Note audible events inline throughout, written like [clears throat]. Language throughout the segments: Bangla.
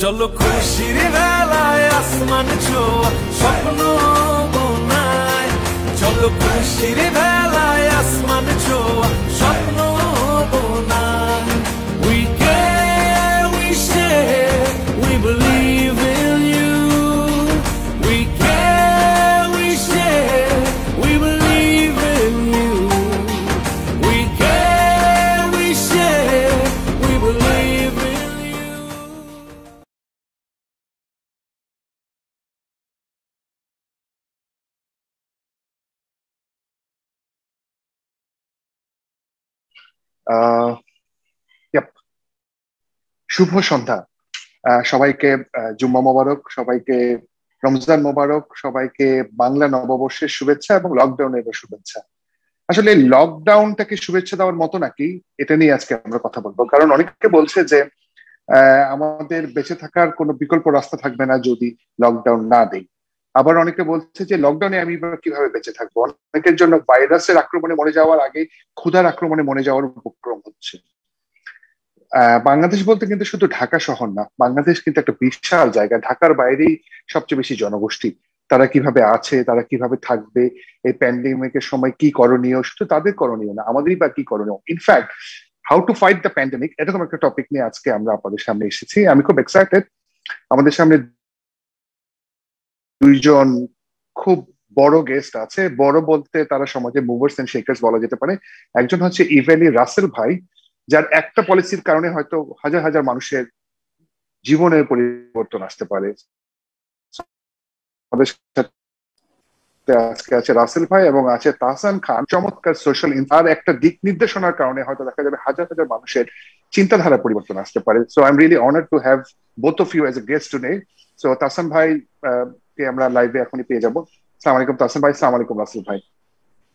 চলো খুশির বেলায় আসমান ছোয়া স্বপ্ন বোনায়। চলো খুশির বেলায় আসমান ছোয়া স্বপ্ন বোনায়। শুভ সন্ধ্যা। সবাইকে জুম্মা মোবারক, সবাইকে রমজান মোবারক, সবাইকে বাংলা নববর্ষের শুভেচ্ছা এবং লকডাউনের শুভেচ্ছা। আসলে লকডাউনটাকে শুভেচ্ছা দেওয়ার মতো নাকি? এটা নিয়ে আজকে আমরা কথা বলব। কারণ অনেকে বলছে যে আমাদের বেঁচে থাকার কোনো বিকল্প রাস্তা থাকবে না যদি লকডাউন না দেই। আবার অনেকে বলছে যে লকডাউনে আমি কীভাবে বেঁচে থাকব? অনেকের জন্য ভাইরাসের আক্রমণে মরে যাওয়ার আগে ক্ষুধার আক্রমণে মরে যাওয়ার উপক্রম হচ্ছে। বাংলাদেশ বলতে কিন্তু শুধু ঢাকা শহর না, বাংলাদেশ কিন্তু একটা বিশাল জায়গা। ঢাকার বাইরেই সবচেয়ে বেশি জনগোষ্ঠী। তারা কীভাবে আছে, তারা কীভাবে থাকবে, এই প্যান্ডেমিকের সময় কি করণীয়? শুধু তাদের করণীয় না, আমাদেরই বা কি করণীয়? In fact how to fight the pandemic এরকম একটা টপিক নিয়ে আজকে আমরা আপনাদের সামনে এসেছি। আমি খুব এক্সাইটেড আমাদের সামনে দুইজন খুব বড় গেস্ট আছে। বড় বলতে তারা সমাজে মুভার্স এন্ড শেকার্স বলা যেতে পারে। একজন হচ্ছে ইভেলি রাসেল ভাই, যার একটা পলিসির কারণে হয়তো হাজার হাজার মানুষের জীবনের পরিবর্তন আসতে পারে। আজকে আছে রাসেল ভাই এবং আছে তাহসান খান। চমৎকার সোশ্যাল আর একটা দিক নির্দেশনার কারণে হয়তো দেখা যাবে হাজার হাজার মানুষের চিন্তাধারা পরিবর্তন আসতে পারে। So I am really honour to have both of you as a guest today so Tahsan ভাই কে আমরা লাইভে এখনই পেয়ে যাব। সালাম আলাইকুম তাহসান ভাই। সালাম আলাইকুম রাসেল ভাই।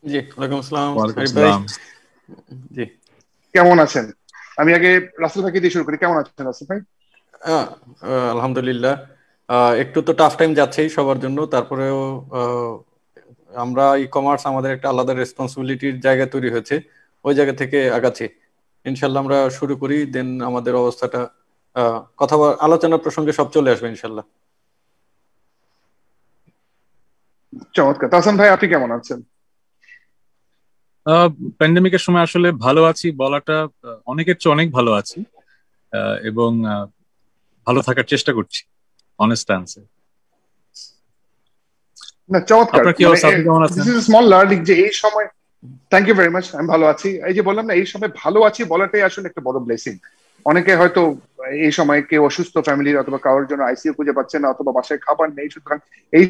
জি ওয়ালাইকুম আসসালাম আসসালাম। জি। কেমন আছেন? আমি আগে রাসেল ভাইকে দিয়ে শুরু করি। কেমন আছেন রাসেল ভাই? আলহামদুলিল্লাহ। আহ, একটু তো টাফ টাইম যাচ্ছেই সবার জন্য। তারপরেও আহ, আমরা ই কমার্স আমাদের একটা আলাদা রেসপন্সিবিলিটির জায়গা তৈরি হয়েছে। ওই জায়গা থেকে আগাচ্ছি। ইনশাল্লাহ আমরা শুরু করি দেন আমাদের অবস্থাটা কথা বল- আলোচনার প্রসঙ্গে সব চলে আসবে ইনশাল্লাহ। চমৎকার। তাহসান ভাই আপনি কেমন আছেন? প্যান্ডেমিকের সময় আসলে ভালো আছি বলাটা অনেকের চেয়ে অনেক ভালো আছি আহ, এবং আহ, ভালো থাকার চেষ্টা করছি অনেস্ট আনসার না চমৎকার। আপনার কি আপনি কেমন আছেন? স্মল লার্নিং যে এই সময় থ্যাংক ইউ ভেরি মাচ আমি ভালো আছি। এই যে বললাম না এই সময় ভালো আছি বলাটাই আসলে একটা বড় ব্লেসিং অনেকে হয়তো এই সময় কেউ অসুস্থ ফ্যামিলির অথবা কারোর জন্য আইসিইউ খুঁজে পাচ্ছে না অথবা বাসায় খাবার নেই, সুতরাং এই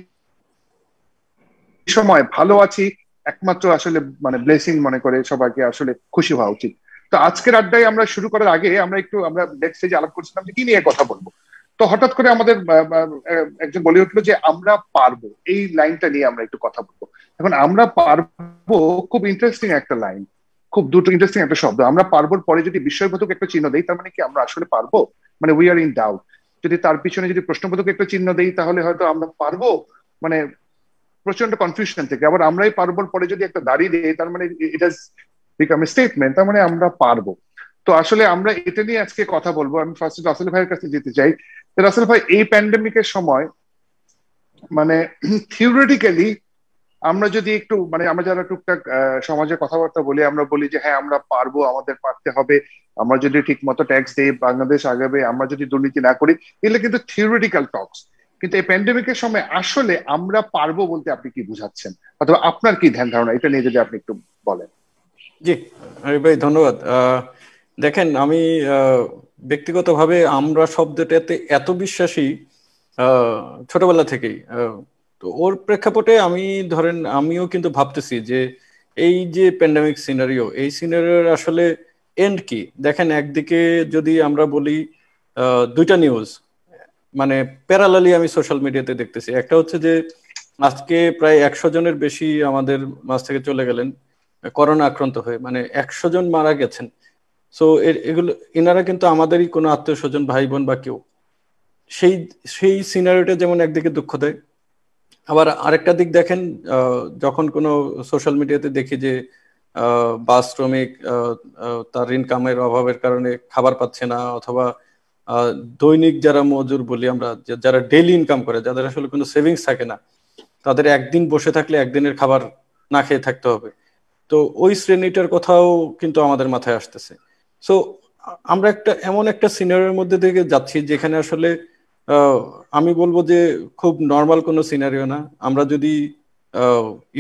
সময় ভালো আছি, একমাত্র আসলে মানে ব্লেসিং মনে করে সবাইকে আসলে খুশি হওয়া উচিত। তো আজকের আড্ডায় আমরা শুরু করার আগে আমরা একটু, আমরা নেক্সট স্টেজে আলাপ করছিলাম যে কি নিয়ে কথা বলব। তো হঠাৎ করে আমাদের একজন বলে উঠল যে আমরা পারব, এই লাইনটা নিয়ে আমরা একটু কথা বলব। এখন আমরা পারব খুব ইন্টারেস্টিং একটা লাইন খুব দুটো ইন্টারেস্টিং একটা শব্দ। আমরা পারবোর পরে যদি বিস্ময়বোধক একটা চিহ্ন দেই, তার মানে কি আমরা আসলে পারব? মানে উই আর ইন ডাউট যদি তার পিছনে যদি প্রশ্নবোধক একটা চিহ্ন দেই, তাহলে হয়তো আমরা পারব মানে প্রচণ্ড কনফিউশন থেকে। আবার আমরাই পারবোর পরে যদি একটা দাঁড়িয়ে দিই, তার মানে ইট হাজ বিকাম এ স্টেটমেন্ট তার মানে আমরা পারব। তো আসলে আমরা এটা নিয়ে আজকে কথা বলব। আমি ফার্স্ট রাসেল ভাইয়ের কাছে যেতে চাই। রাসেল ভাই, এই প্যান্ডেমিকের সময় মানে [clears throat] থিওরিটিক্যালি আমরা যদি একটু মানে আমরা যারা টুকটাক সমাজে কথাবার্তা বলি, আমরা বলি যে হ্যাঁ আমরা পারব, আমাদের পারতে হবে। আমরা যদি ঠিক মতো ট্যাক্স দিই, বাংলাদেশ আগাবে, আমরা যদি দুর্নীতি না করি, এগুলো কিন্তু থিওরিটিক্যাল টক্স কিন্তু এই প্যান্ডেমিকের সময় আসলে আমরা পারব বলতে আপনি কি বুঝাচ্ছেন? অথবা আপনার কি ধ্যান ধারণা? এটা নিয়ে যদি আপনি একটু বলেন। জি আরিফ ভাই, ধন্যবাদ। দেখেন, আমি ব্যক্তিগতভাবে আমরা শব্দটাতে এত বিশ্বাসী ছোটবেলা থেকেই তো ওর প্রেক্ষাপটে আমি ধরেন, আমিও কিন্তু ভাবতেছি যে এই যে প্যান্ডেমিক সিনারিও এই সিনারিওর আসলে এন্ড কি? দেখেন, একদিকে যদি আমরা বলি দুইটা নিউজ মানে প্যারালালি আমি সোশ্যাল মিডিয়াতে দেখতেছি। একটা হচ্ছে যে আজকে প্রায় একশো জনের বেশি আমাদের মাঝ থেকে চলে গেলেন, করোনা আক্রান্ত হয়ে মানে একশো জন মারা গেছেন। সো এগুলো, এনারা কিন্তু আমাদেরই কোনো আত্মীয় স্বজন, ভাই বোন বা কেউ। সেই সেই সিনারিটা যেমন একদিকে দুঃখ দেয় আবার আরেকটা দিক দেখেন যখন কোনো সোশ্যাল মিডিয়াতে দেখি যে বাস শ্রমিক তার ইনকামের অভাবের কারণে খাবার পাচ্ছে না অথবা দৈনিক যারা মজুর বলি আমরা যারা ডেইলি ইনকাম করে, যাদের আসলে কোনো সেভিংস থাকে না, তাদের একদিন বসে থাকলে একদিনের খাবার না খেয়ে থাকতে হবে। তো ওই শ্রেণীটার কথাও কিন্তু আমাদের মাথায় আসতেছে। সো আমরা একটা এমন একটা সিনারিওর মধ্যে থেকে যাচ্ছি যেখানে আসলে আমি বলব যে খুব নর্মাল কোনো সিনারিও না। আমরা যদি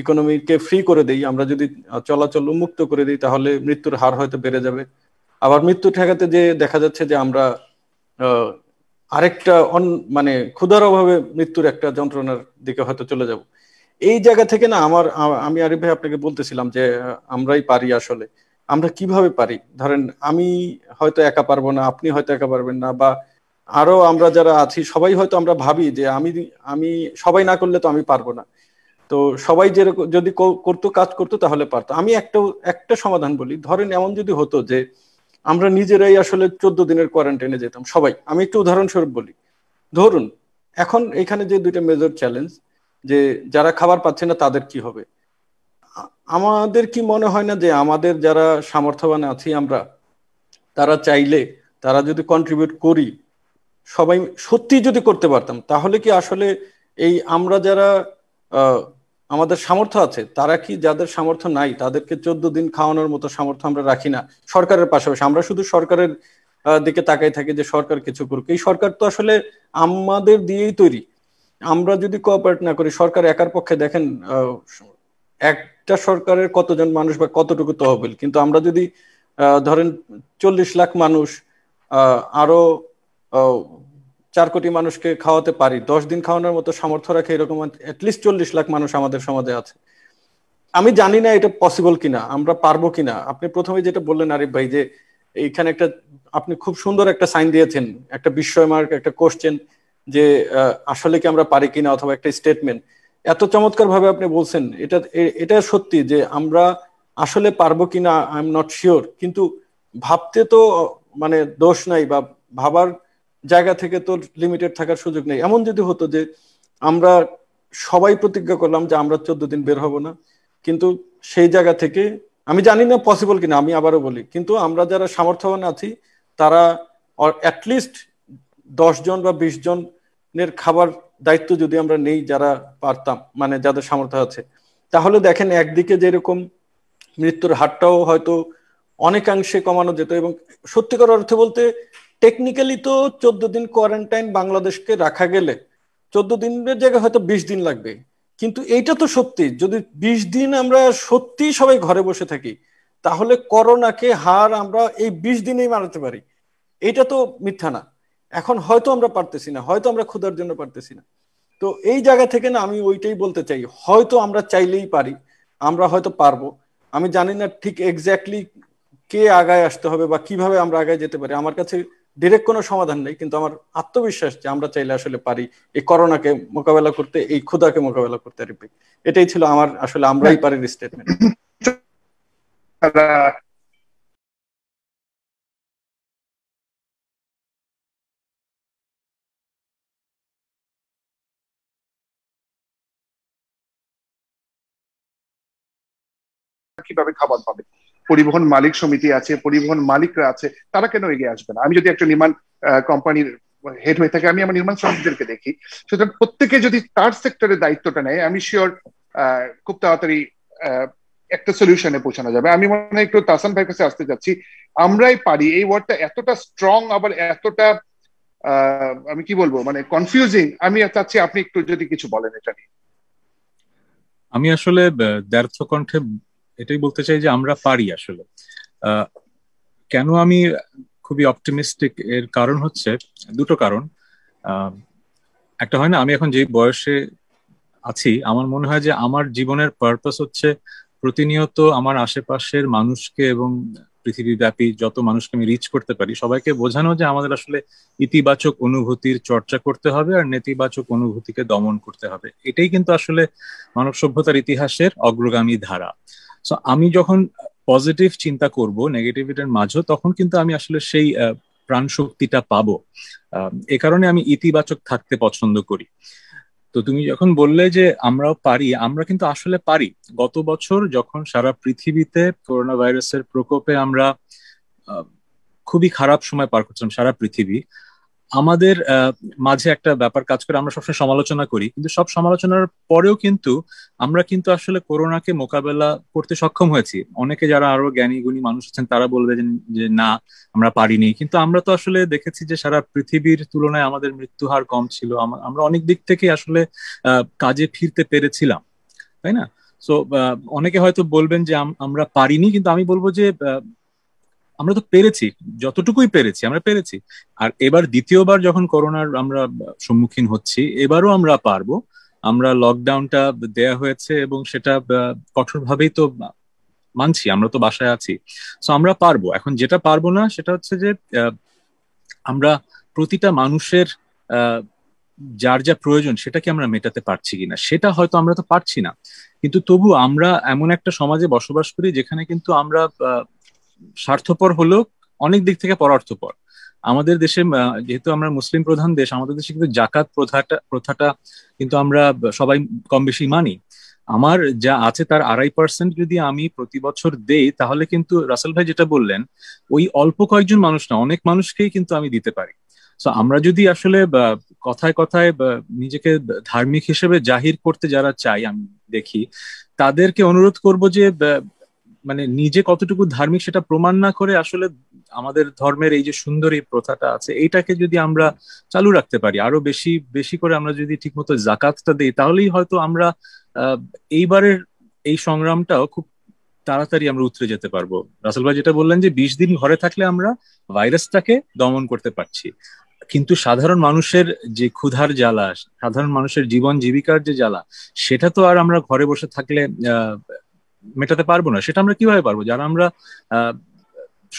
ইকোনমিকে ফ্রি করে দিই, আমরা যদি চলাচল উন্মুক্ত করে দিই, তাহলে মৃত্যুর হার হয়তো বেড়ে যাবে। আবার মৃত্যু ঠেকাতে যে দেখা যাচ্ছে যে আমরা আরেকটা অন মানে ক্ষুধার অভাবে মৃত্যুর একটা যন্ত্রণার দিকে হয়তো চলে যাব। এই জায়গা থেকে না আমার আমি আরিফ ভাই আপনাকে বলতেছিলাম যে আমরাই পারি আসলে। আমরা কীভাবে পারি? ধরেন আমি হয়তো একা পারব না, আপনি হয়তো একা পারবেন না, বা আরও আমরা যারা আছি, সবাই হয়তো আমরা ভাবি যে আমি আমি, সবাই না করলে তো আমি পারব না। তো সবাই যেরকম, যদি করতো, কাজ করতো, তাহলে পারতো। আমি একটা একটা সমাধান বলি। ধরেন এমন যদি হতো যে, আমরা নিজেরাই আসলে চোদ্দ দিনের কোয়ারেন্টাইনে যেতাম, সবাই। আমি একটু উদাহরণস্বরূপ বলি। ধরুন, এখন এখানে যে দুইটা মেজর চ্যালেঞ্জ যে যারা খাবার পাচ্ছে না, তাদের কি হবে? আমাদের কি মনে হয় না যে আমাদের যারা সামর্থ্যবান আছি আমরা, তারা চাইলে, তারা যদি কন্ট্রিবিউট করি সবাই সত্যি যদি করতে পারতাম, তাহলে কি আসলে এই আমরা যারা আমাদের সামর্থ্য আছে, তারা কি যাদের সামর্থ্য নাই, তাদেরকে চোদ্দ দিন খাওয়ানোর মতো সামর্থ্য আমরা রাখি না, সরকারের পাশাপাশি। আমরা শুধু সরকারের দিকে তাকাই থাকি যে সরকার কিছু করুক। এই সরকার তো আসলে আমাদের দিয়েই তৈরি। আমরা যদি কোঅপারেট না করি, সরকার একার পক্ষে দেখেন একটা সরকারের কতজন মানুষ বা কতটুকু তহবিল? কিন্তু আমরা যদি ধরেন চল্লিশ লাখ মানুষ আরও চার কোটি মানুষকে খাওয়াতে পারি, দশ দিন খাওয়ানোর মতো সামর্থ্য রাখে এরকম অ্যাটলিস্ট চল্লিশ লাখ মানুষ আমাদের সমাজে আছে। আমি জানি না এটা পসিবল কিনা, আমরা পারব কিনা। আপনি প্রথমে যেটা বললেন আরিফ ভাই যে এইখানে একটা, আপনি খুব সুন্দর একটা সাইন দিয়েছেন, একটা বিস্ময় মার্ক একটা কোশ্চেন যে আসলে কি আমরা পারি কিনা অথবা একটা স্টেটমেন্ট এত চমৎকার ভাবে আপনি বলছেন, এটা এটা সত্যি যে আমরা আসলে পারব কিনা আই এম নট শিওর কিন্তু ভাবতে তো মানে দোষ নাই বা ভাবার জায়গা থেকে তো লিমিটেড থাকার সুযোগ নেই। এমন যদি হতো যে আমরা সবাই প্রতিজ্ঞা করলাম যে আমরা চোদ্দ দিন বের হব না, কিন্তু সেই জায়গা থেকে, আমি জানি না পসিবল কিনা, আমি আবারও বলি, কিন্তু আমরা যারা সামর্থ্যবান আছি, তারা অ্যাটলিস্ট দশ জন বা বিশ জনের খাবার দায়িত্ব যদি আমরা নেই যারা পারতাম মানে যাদের সামর্থ্য আছে, তাহলে দেখেন একদিকে যেরকম মৃত্যুর হারটাও হয়তো অনেকাংশে কমানো যেত এবং সত্যিকার অর্থে বলতে টেকনিক্যালি তো চোদ্দ দিন কোয়ারেন্টাইন বাংলাদেশকে রাখা গেলে চোদ্দ দিনের জায়গায় হয়তো বিশ দিন লাগবে। কিন্তু এইটা তো সত্যি, যদি বিশ দিন আমরা সত্যি সবাই ঘরে বসে থাকি, তাহলে করোনাকে হার আমরা এই বিশ দিনেই মারাতে পারি। এটা তো মিথ্যা না। এখন হয়তো আমরা পারতেছি না, হয়তো আমরা ক্ষুধার জন্য পারতেছি না। তো এই জায়গা থেকে না আমি ওইটাই বলতে চাই, হয়তো আমরা চাইলেই পারি, আমরা হয়তো পারব। আমি জানি না ঠিক এক্স্যাক্টলি কে আগায় আসতে হবে বা কীভাবে আমরা আগায় যেতে পারি। আমার কাছে ডিরেক্ট কোনো সমাধান নেই, কিন্তু আমার আত্মবিশ্বাস যে আমরা চাইলে আসলে পারি এই করোনাকে মোকাবেলা করতে, এই ক্ষুদাকে মোকাবেলা করতে রিপিক এটাই ছিল আমার, আসলে আমরাই পারি স্টেটমেন্ট কীভাবে খাবার পাবে? পরিবহন মালিক সমিতি আছে, পরিবহন মালিকরা আছে, তারা কেন এগিয়ে আসবে না? আমি যদি একটা নির্মাণ কোম্পানির হেড হয়ে থাকে, আমি আমার নির্মাণ শ্রমিকদেরকে দেখি। সুতরাং প্রত্যেকে যদি তার সেক্টরের দায়িত্বটা নেয়, আমি শিওর খুব তাড়াতাড়ি একটা সলিউশনে পৌঁছানো যাবে। আমি মনে হয় একটু তাসান ভাইয়ের কাছে আসতে যাচ্ছি আমরাই পারি, এই ওয়ার্ডটা এতটা স্ট্রং আবার এতটা আমি কি বলব মানে কনফিউজিং আমি চাচ্ছি আপনি একটু যদি কিছু বলেন এটা নিয়ে। আমি আসলে দ্ব্যর্থ কণ্ঠে এটাই বলতে চাই যে আমরা পারি আসলে। কেন আমি খুবই অপটিমিস্টিক এর কারণ হচ্ছে, দুটো কারণ। একটা হয় না, আমি এখন যে বয়সে আছি, আমার মনে হয় যে আমার জীবনের পারপাস হচ্ছে প্রতিনিয়ত আমার আশেপাশের মানুষকে এবং পৃথিবীব্যাপী যত মানুষকে আমি রিচ করতে পারি, সবাইকে বোঝানো যে আমাদের আসলে ইতিবাচক অনুভূতির চর্চা করতে হবে আর নেতিবাচক অনুভূতিকে দমন করতে হবে। এটাই কিন্তু আসলে মানব সভ্যতার ইতিহাসের অগ্রগামী ধারা। সো আমি যখন পজিটিভ চিন্তা করব নেগেটিভিটির মাঝে তখন কিন্তু আমি আসলে সেই প্রাণ শক্তিটা পাবো। এ কারণে আমি ইতিবাচক থাকতে পছন্দ করি। তো তুমি যখন বললে যে আমরাও পারি, আমরা কিন্তু আসলে পারি। গত বছর যখন সারা পৃথিবীতে করোনা ভাইরাসের প্রকোপে আমরা খুবই খারাপ সময় পার করছিলাম, সারা পৃথিবী আমাদের মাঝে একটা ব্যাপার কাজ করে, আমরা সবসময় সমালোচনা করি, কিন্তু সব সমালোচনার পরেও কিন্তু আমরা কিন্তু আসলে করোনাকে মোকাবেলা করতে সক্ষম হয়েছি। অনেকে যারা আরও জ্ঞানী গুণী মানুষ আছেন, তারা বলবে যে না, আমরা পারিনি। কিন্তু আমরা তো আসলে দেখেছি যে, সারা পৃথিবীর তুলনায় আমাদের মৃত্যু হার কম ছিল। আমরা অনেক দিক থেকে আসলে কাজে ফিরতে পেরেছিলাম, তাই না? সো অনেকে হয়তো বলবেন যে আমরা পারিনি, কিন্তু আমি বলব যে আমরা তো পেরেছি, যতটুকুই পেরেছি আমরা পেরেছি। আর এবার দ্বিতীয়বার যখন করোনার আমরা সম্মুখীন হচ্ছি, এবারও আমরা পারব। আমরা লকডাউনটা দেয়া হয়েছে এবং সেটা কঠোরভাবেই তো মানছি, আমরা তো বাসায় আছি। সো আমরা পারব। এখন যেটা পারব না, সেটা হচ্ছে যে আমরা প্রতিটা মানুষের যার যা প্রয়োজন সেটাকে আমরা মেটাতে পারছি কিনা, সেটা হয়তো আমরা তো পারছি না। কিন্তু তবু আমরা এমন একটা সমাজে বসবাস করি যেখানে কিন্তু আমরা স্বার্থপর হলেও অনেক দিক থেকে পরার্থপর। আমাদের দেশে যেহেতু আমরা মুসলিম প্রধান দেশ, আমাদের দেশে কিন্তু জাকাত প্রথাটা প্রথাটা কিন্তু আমরা সবাই কম বেশি মানি। আমার যা আছে তার আড়াই পার্সেন্ট যদি আমি প্রতি বছর দেই, তাহলে কিন্তু রাসেল ভাই যেটা বললেন, ওই অল্প কয়েকজন মানুষ না, অনেক মানুষকেই কিন্তু আমি দিতে পারি। তো আমরা যদি আসলে কথায় কথায় নিজেকে ধার্মিক হিসেবে জাহির করতে যারা চাই, আমি দেখি, তাদেরকে অনুরোধ করব যে মানে নিজে কতটুকু ধার্মিক সেটা প্রমাণ না করে আসলে আমাদের ধর্মের এই যে সুন্দর এই প্রথাটা আছে এইটাকে যদি আমরা চালু রাখতে পারি, আরও বেশি বেশি করে আমরা যদি ঠিকমতো জাকাতটা দিই, তাহলেই হয়তো আমরা এইবারের এই সংগ্রামটাও খুব তাড়াতাড়ি আমরা উতরে যেতে পারব। রাসেল ভাই যেটা বললেন যে বিশ দিন ঘরে থাকলে আমরা ভাইরাসটাকে দমন করতে পারছি। কিন্তু সাধারণ মানুষের যে ক্ষুধার জ্বালা, সাধারণ মানুষের জীবন জীবিকার যে জ্বালা, সেটা তো আর আমরা ঘরে বসে থাকলে মেটাতে পারব না, সেটা আমরা কীভাবে পারব? যারা আমরা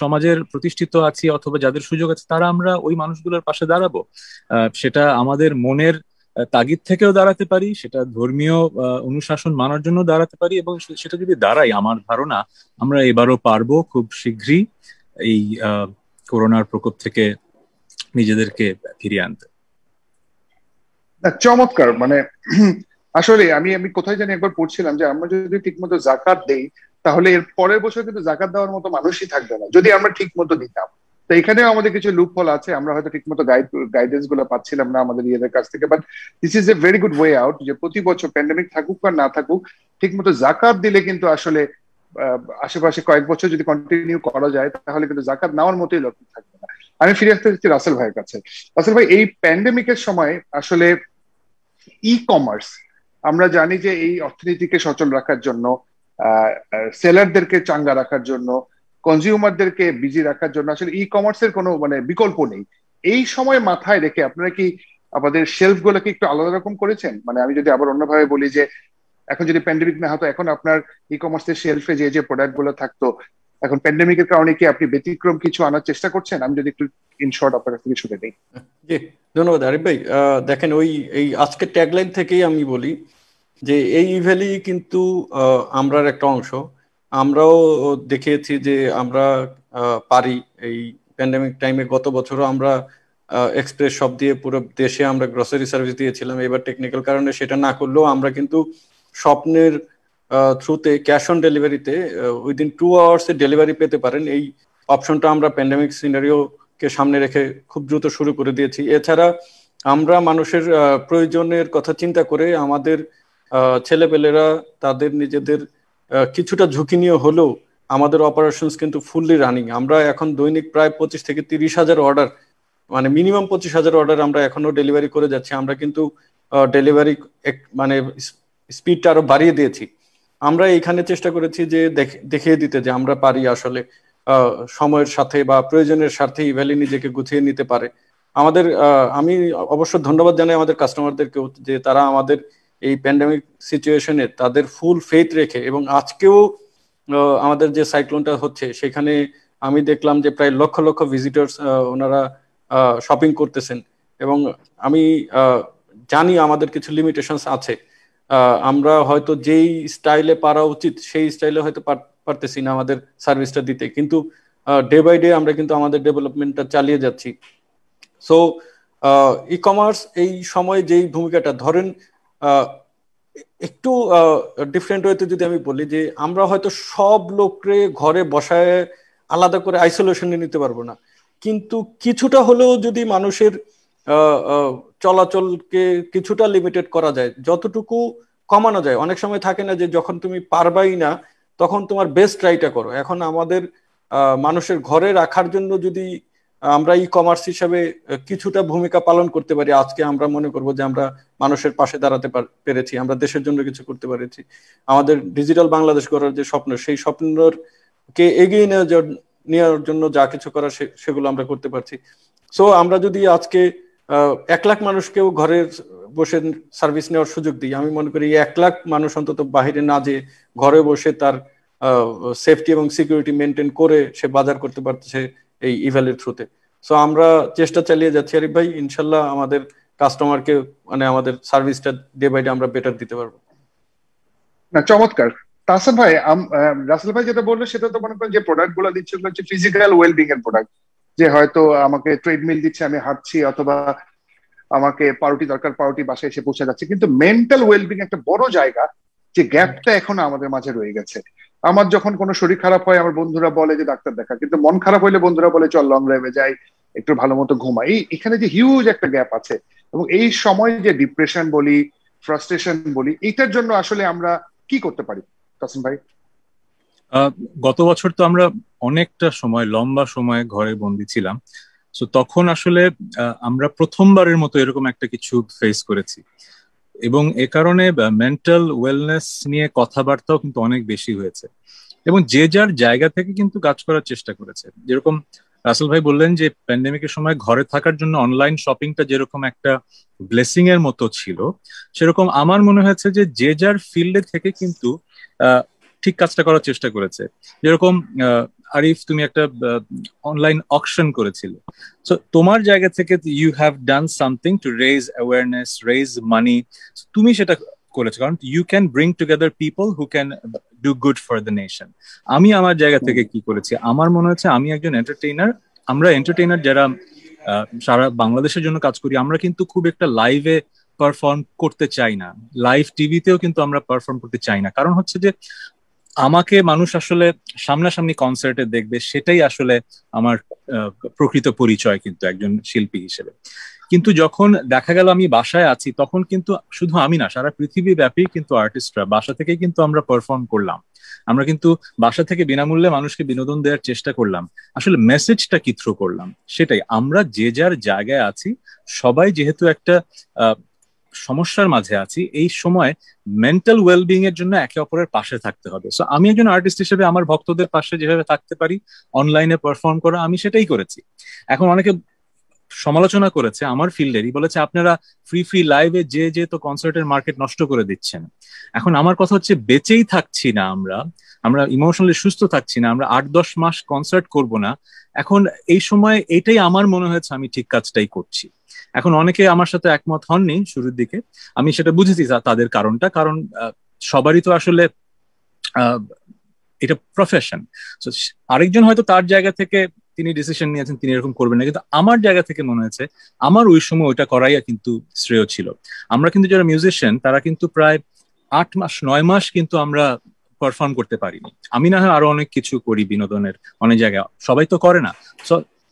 সমাজের প্রতিষ্ঠিত আছি অথবা যাদের সুযোগ আছে, তারা আমরা ওই মানুষগুলোর পাশে দাঁড়াবো। সেটা আমাদের মনের তাগিদ থেকেও দাঁড়াতে পারি, সেটা ধর্মীয় অনুশাসন মানার জন্য দাঁড়াতে পারি এবং সেটা যদি দাঁড়াই আমার ধারণা, আমরা এবারও পারব খুব শীঘ্রই এই করোনার প্রকোপ থেকে নিজেদেরকে ফিরিয়ে আনতে। চমৎকার মানে আসলে আমি আমি কোথায় জানি একবার পড়ছিলাম যে আমরা যদি ঠিক মতো জাকাত দেই, তাহলে এর পরের বছর কিন্তু জাকাত দেওয়ার মতো মানুষই থাকবে না, যদি আমরা ঠিক মতো দিতাম। তো এখানেও আমাদের কিছু লুপ ফল আছে, আমরা হয়তো ঠিক মতো গাইড গাইডেন্সগুলো পাচ্ছিলাম না আমাদের ইয়েদের কাছ থেকে but this is a very good way out যে প্রতি বছর প্যান্ডেমিক থাকুক আর না থাকুক ঠিক মতো জাকাত দিলে কিন্তু আসলে আশেপাশে কয়েক বছর যদি কন্টিনিউ করা যায়, তাহলে কিন্তু জাকাত নেওয়ার মতোই লক্ষ্য থাকবে না। আমি ফিরে আসতে চাচ্ছি রাসেল ভাইয়ের কাছে। রাসেল ভাই, এই প্যান্ডেমিকের সময় আসলে ই কমার্স আমরা জানি যে এই অর্থনীতিকে সচল রাখার জন্য সেলারদেরকে চাঙ্গা রাখার জন্য কনজিউমারদেরকে বিজি রাখার জন্য আসলে ই কমার্সের কোনো মানে বিকল্প নেই। এই সময় মাথায় রেখে আপনারা কি আমাদের শেলফ গুলোকে একটু আলাদা রকম করেছেন? মানে আমি যদি আবার অন্যভাবে বলি যে, এখন যদি প্যান্ডেমিক না হতো, এখন আপনার ই কমার্সের শেলফে যে যে প্রোডাক্টগুলো থাকতো, এখন প্যান্ডেমিকের কারণে কি আপনি ব্যতিক্রম কিছু আনার চেষ্টা করছেন? আমি যদি একটু ইন শর্ট আপনার থেকে শুনে নিই। জি, ধন্যবাদ আরিফ ভাই। দেখেন ওই, এই আজকের ট্যাগলাইন থেকেই আমি বলি যে এই ইভ্যালি কিন্তু আমরার একটা অংশ। আমরাও দেখিয়েছি যে আমরা পারি এই প্যান্ডেমিক টাইমে গত বছরও আমরা এক্সপ্রেস সব দিয়ে পুরো দেশে আমরা গ্রসারি সার্ভিস দিয়েছিলাম। এবার টেকনিক্যাল কারণে সেটা না করলেও আমরা কিন্তু স্বপ্নের থ্রুতে ক্যাশ অন ডেলিভারিতে উইদিন টু আওয়ার্সে ডেলিভারি পেতে পারেন। এই অপশনটা আমরা প্যান্ডেমিক সিনারিওকে সামনে রেখে খুব দ্রুত শুরু করে দিয়েছি। এছাড়া আমরা মানুষের প্রয়োজনের কথা চিন্তা করে আমাদের ছেলেপেলেরা তাদের নিজেদের কিছুটা ঝুঁকি নিয়ে হলেও আমাদের অপারেশনস কিন্তু ফুললি রানিং আমরা এখন দৈনিক প্রায় পঁচিশ থেকে তিরিশ হাজার অর্ডার মানে মিনিমাম পঁচিশ হাজার অর্ডার আমরা এখনও ডেলিভারি করে যাচ্ছি। আমরা কিন্তু ডেলিভারি মানে স্পিডটা আরও বাড়িয়ে দিয়েছি। আমরা এখানে চেষ্টা করেছি যে দেখিয়ে দিতে যে আমরা পারি আসলে সময়ের সাথে বা প্রয়োজনের সাথে ইভ্যালি নিজেকে গুছিয়ে নিতে পারে। আমাদের আমি অবশ্য ধন্যবাদ জানাই আমাদের কাস্টমারদেরকেও যে তারা আমাদের এই প্যান্ডামিক সিচুয়েশনে তাদের ফুল ফেথ রেখে এবং আজকেও আমাদের যে সাইক্লোনটা হচ্ছে, সেখানে আমি দেখলাম যে প্রায় লক্ষ লক্ষ ভিজিটার্স ওনারা শপিং করতেছেন। এবং আমি জানি আমাদের কিছু লিমিটেশনস আছে। আমরা হয়তো যেই স্টাইলে পারা উচিত, সেই স্টাইলে হয়তো পারতেছি না আমাদের সার্ভিসটা দিতে। কিন্তু ডে বাই ডে আমরা কিন্তু আমাদের ডেভেলপমেন্টটা চালিয়ে যাচ্ছি। সো ই কমার্স এই সময় যেই ভূমিকাটা, ধরেন একটু ডিফারেন্ট ওয়েতে যদি আমি বলি যে আমরা হয়তো সব লোকরে ঘরে বসায় আলাদা করে আইসোলেশনে নিতে পারব না। কিন্তু কিছুটা হলেও যদি মানুষের চলাচলকে কিছুটা লিমিটেড করা যায়, যতটুকু কমানো যায়। অনেক সময় থাকে না যে যখন তুমি পারবাই না, তখন তোমার বেস্ট ট্রাইটা করো। এখন আমাদের মানুষের ঘরে রাখার জন্য যদি আমরা ই কমার্স হিসাবে কিছুটা ভূমিকা পালন করতে পারি। আজকে আমরা মনে করব যে আমরা মানুষের পাশে দাঁড়াতে পেরেছি, আমরা দেশের জন্য কিছু করতে পেরেছি। আমাদের ডিজিটাল বাংলাদেশ করার যে স্বপ্ন, সেই স্বপ্নর কে এগিয়ে নেওয়ার নেওয়ার জন্য যা কিছু করা সেগুলো আমরা করতে পারছি। সো আমরা যদি আজকে এক লাখ মানুষকেও ঘরের বসে সার্ভিস নেওয়ার সুযোগ দিই, আমি মনে করি এক লাখ মানুষ অন্তত বাহিরে না যে ঘরে বসে তার সেফটি এবং সিকিউরিটি মেনটেন করে সে বাজার করতে পারতেছে এই ইভ্যালের থ্রুতে সো আমরা চেষ্টা চালিয়ে যাচ্ছি। আরিফ ভাই, ইনশাল্লাহ আমাদের কাস্টমারকে মানে আমাদের সার্ভিসটা ডে বাই ডে আমরা বেটার দিতে পারব। না, চমৎকার। তাসা ভাই রাসেল ভাই যেটা বলল, সেটা তো মনে করেন যে প্রোডাক্টগুলো দিচ্ছে হচ্ছে ফিজিক্যাল ওয়েলবিং এর প্রোডাক্ট যে হয়তো আমাকে ট্রেডমিল দিচ্ছে, আমি হাঁটছি, অথবা আমাকে পাউরুটি দরকার, পাউরুটি বাসায় এসে পৌঁছে যাচ্ছে। কিন্তু মেন্টাল ওয়েলবিং একটা বড় জায়গা, যে গ্যাপটা এখনও আমাদের মাঝে রয়ে গেছে। আমার যখন কোনো শরীর খারাপ হয়, আমার বন্ধুরা বলে যে, ডাক্তার দেখা কিন্তু মন খারাপ হইলে বন্ধুরা বলে, চল লং ড্রাইভে যাই, একটু ভালো মতো ঘুমাই। এখানে যে হিউজ একটা গ্যাপ আছে এবং এই সময় যে ডিপ্রেশন বলি ফ্রাস্ট্রেশন বলি এইটার জন্য আসলে আমরা কি করতে পারি? কাসিম ভাই? গত বছর তো আমরা অনেকটা সময়, লম্বা সময় ঘরে বন্দি ছিলাম। তো তখন আসলে আমরা প্রথমবারের মতো এরকম একটা কিছু ফেস করেছি। এবং এ কারণে মেন্টাল ওয়েলনেস নিয়ে কথাবার্তাও কিন্তু অনেক বেশি হয়েছে। এবং যে যার জায়গা থেকে কিন্তু কাজ করার চেষ্টা করেছে। যেরকম রাসেল ভাই বললেন যে প্যান্ডেমিকের সময় ঘরে থাকার জন্য অনলাইন শপিংটা যেরকম একটা ব্লেসিং এর মতো ছিল, সেরকম আমার মনে হয়েছে যে যে যার ফিল্ডে থেকে কিন্তু ঠিক কাজটা করার চেষ্টা করেছে। যেরকম আরিফ তুমি একটা অনলাইন অকশন করেছিলে। সো তোমার জায়গা থেকে you have done something to raise awareness raise money তুমি সেটা করেছ। কারণ you can bring together people who can do good for the nation আমি আমার জায়গা থেকে কি করেছি? আমার মনে হচ্ছে আমি একজন এন্টারটেইনার আমরা এন্টারটেইনার যারা সারা বাংলাদেশের জন্য কাজ করি, আমরা কিন্তু খুব একটা লাইভে পারফর্ম করতে চাই না। লাইভ টিভিতেও কিন্তু আমরা পারফর্ম করতে চাই না। কারণ হচ্ছে যে, আমাকে মানুষ আসলে সামনাসামনি কনসার্টে দেখবে, সেটাই আসলে আমার প্রকৃত পরিচয় কিন্তু একজন শিল্পী হিসেবে। কিন্তু যখন দেখা গেল আমি বাসায় আছি, তখন কিন্তু শুধু আমি না, সারা পৃথিবী ব্যাপী কিন্তু আর্টিস্টরা বাসা থেকে কিন্তু আমরা পারফর্ম করলাম। আমরা কিন্তু বাসা থেকে বিনামূল্যে মানুষকে বিনোদন দেওয়ার চেষ্টা করলাম। আসলে মেসেজটা কি থ্রু করলাম? সেটাই। আমরা যে যার জায়গায় আছি, সবাই যেহেতু একটা সমস্যার মাঝে আছি, এই সময় মেন্টাল ওয়েলবিং এর জন্য একে অপরের পাশে থাকতে হবে। সো আমি একজন আর্টিস্ট হিসেবে আমার ভক্তদের পাশে যেভাবে থাকতে পারি অনলাইনে পারফর্ম করা, আমি সেটাই করেছি। এখন অনেকে সমালোচনা করেছে আমার ফিল্ডেরই, বলেছে আপনারা ফ্রি ফ্রি লাইভে যে যে তো কনসার্টের মার্কেট নষ্ট করে দিচ্ছেন। এখন আমার কথা হচ্ছে বেঁচেই থাকছি না আমরা আমরা ইমোশনালি সুস্থ থাকছি না, আমরা আট দশ মাস কনসার্ট করব না। এখন এই সময় এটাই আমার মনে হয়েছে আমি ঠিক কাজটাই করছি। এখন অনেকে আমার সাথে একমত হননি শুরুর দিকে। আমি সেটা বুঝেছি তাদের কারণটা, কারণ সবারই তো আসলে এটা প্রফেশন আরেকজন হয়তো তার জায়গা থেকে তিনি ডিসিশন নিয়েছেন, তিনি এরকম করবেন না। কিন্তু আমার জায়গা থেকে মনে হয়েছে, আমার ওই সময় ওইটা করাই কিন্তু শ্রেয় ছিল। আমরা কিন্তু যারা মিউজিশিয়ান তারা কিন্তু প্রায় আট মাস, নয় মাস কিন্তু আমরা পারফর্ম করতে পারিনি। আমি না হয় আরও অনেক কিছু করি বিনোদনের, অনেক জায়গায়। সবাই তো করে না।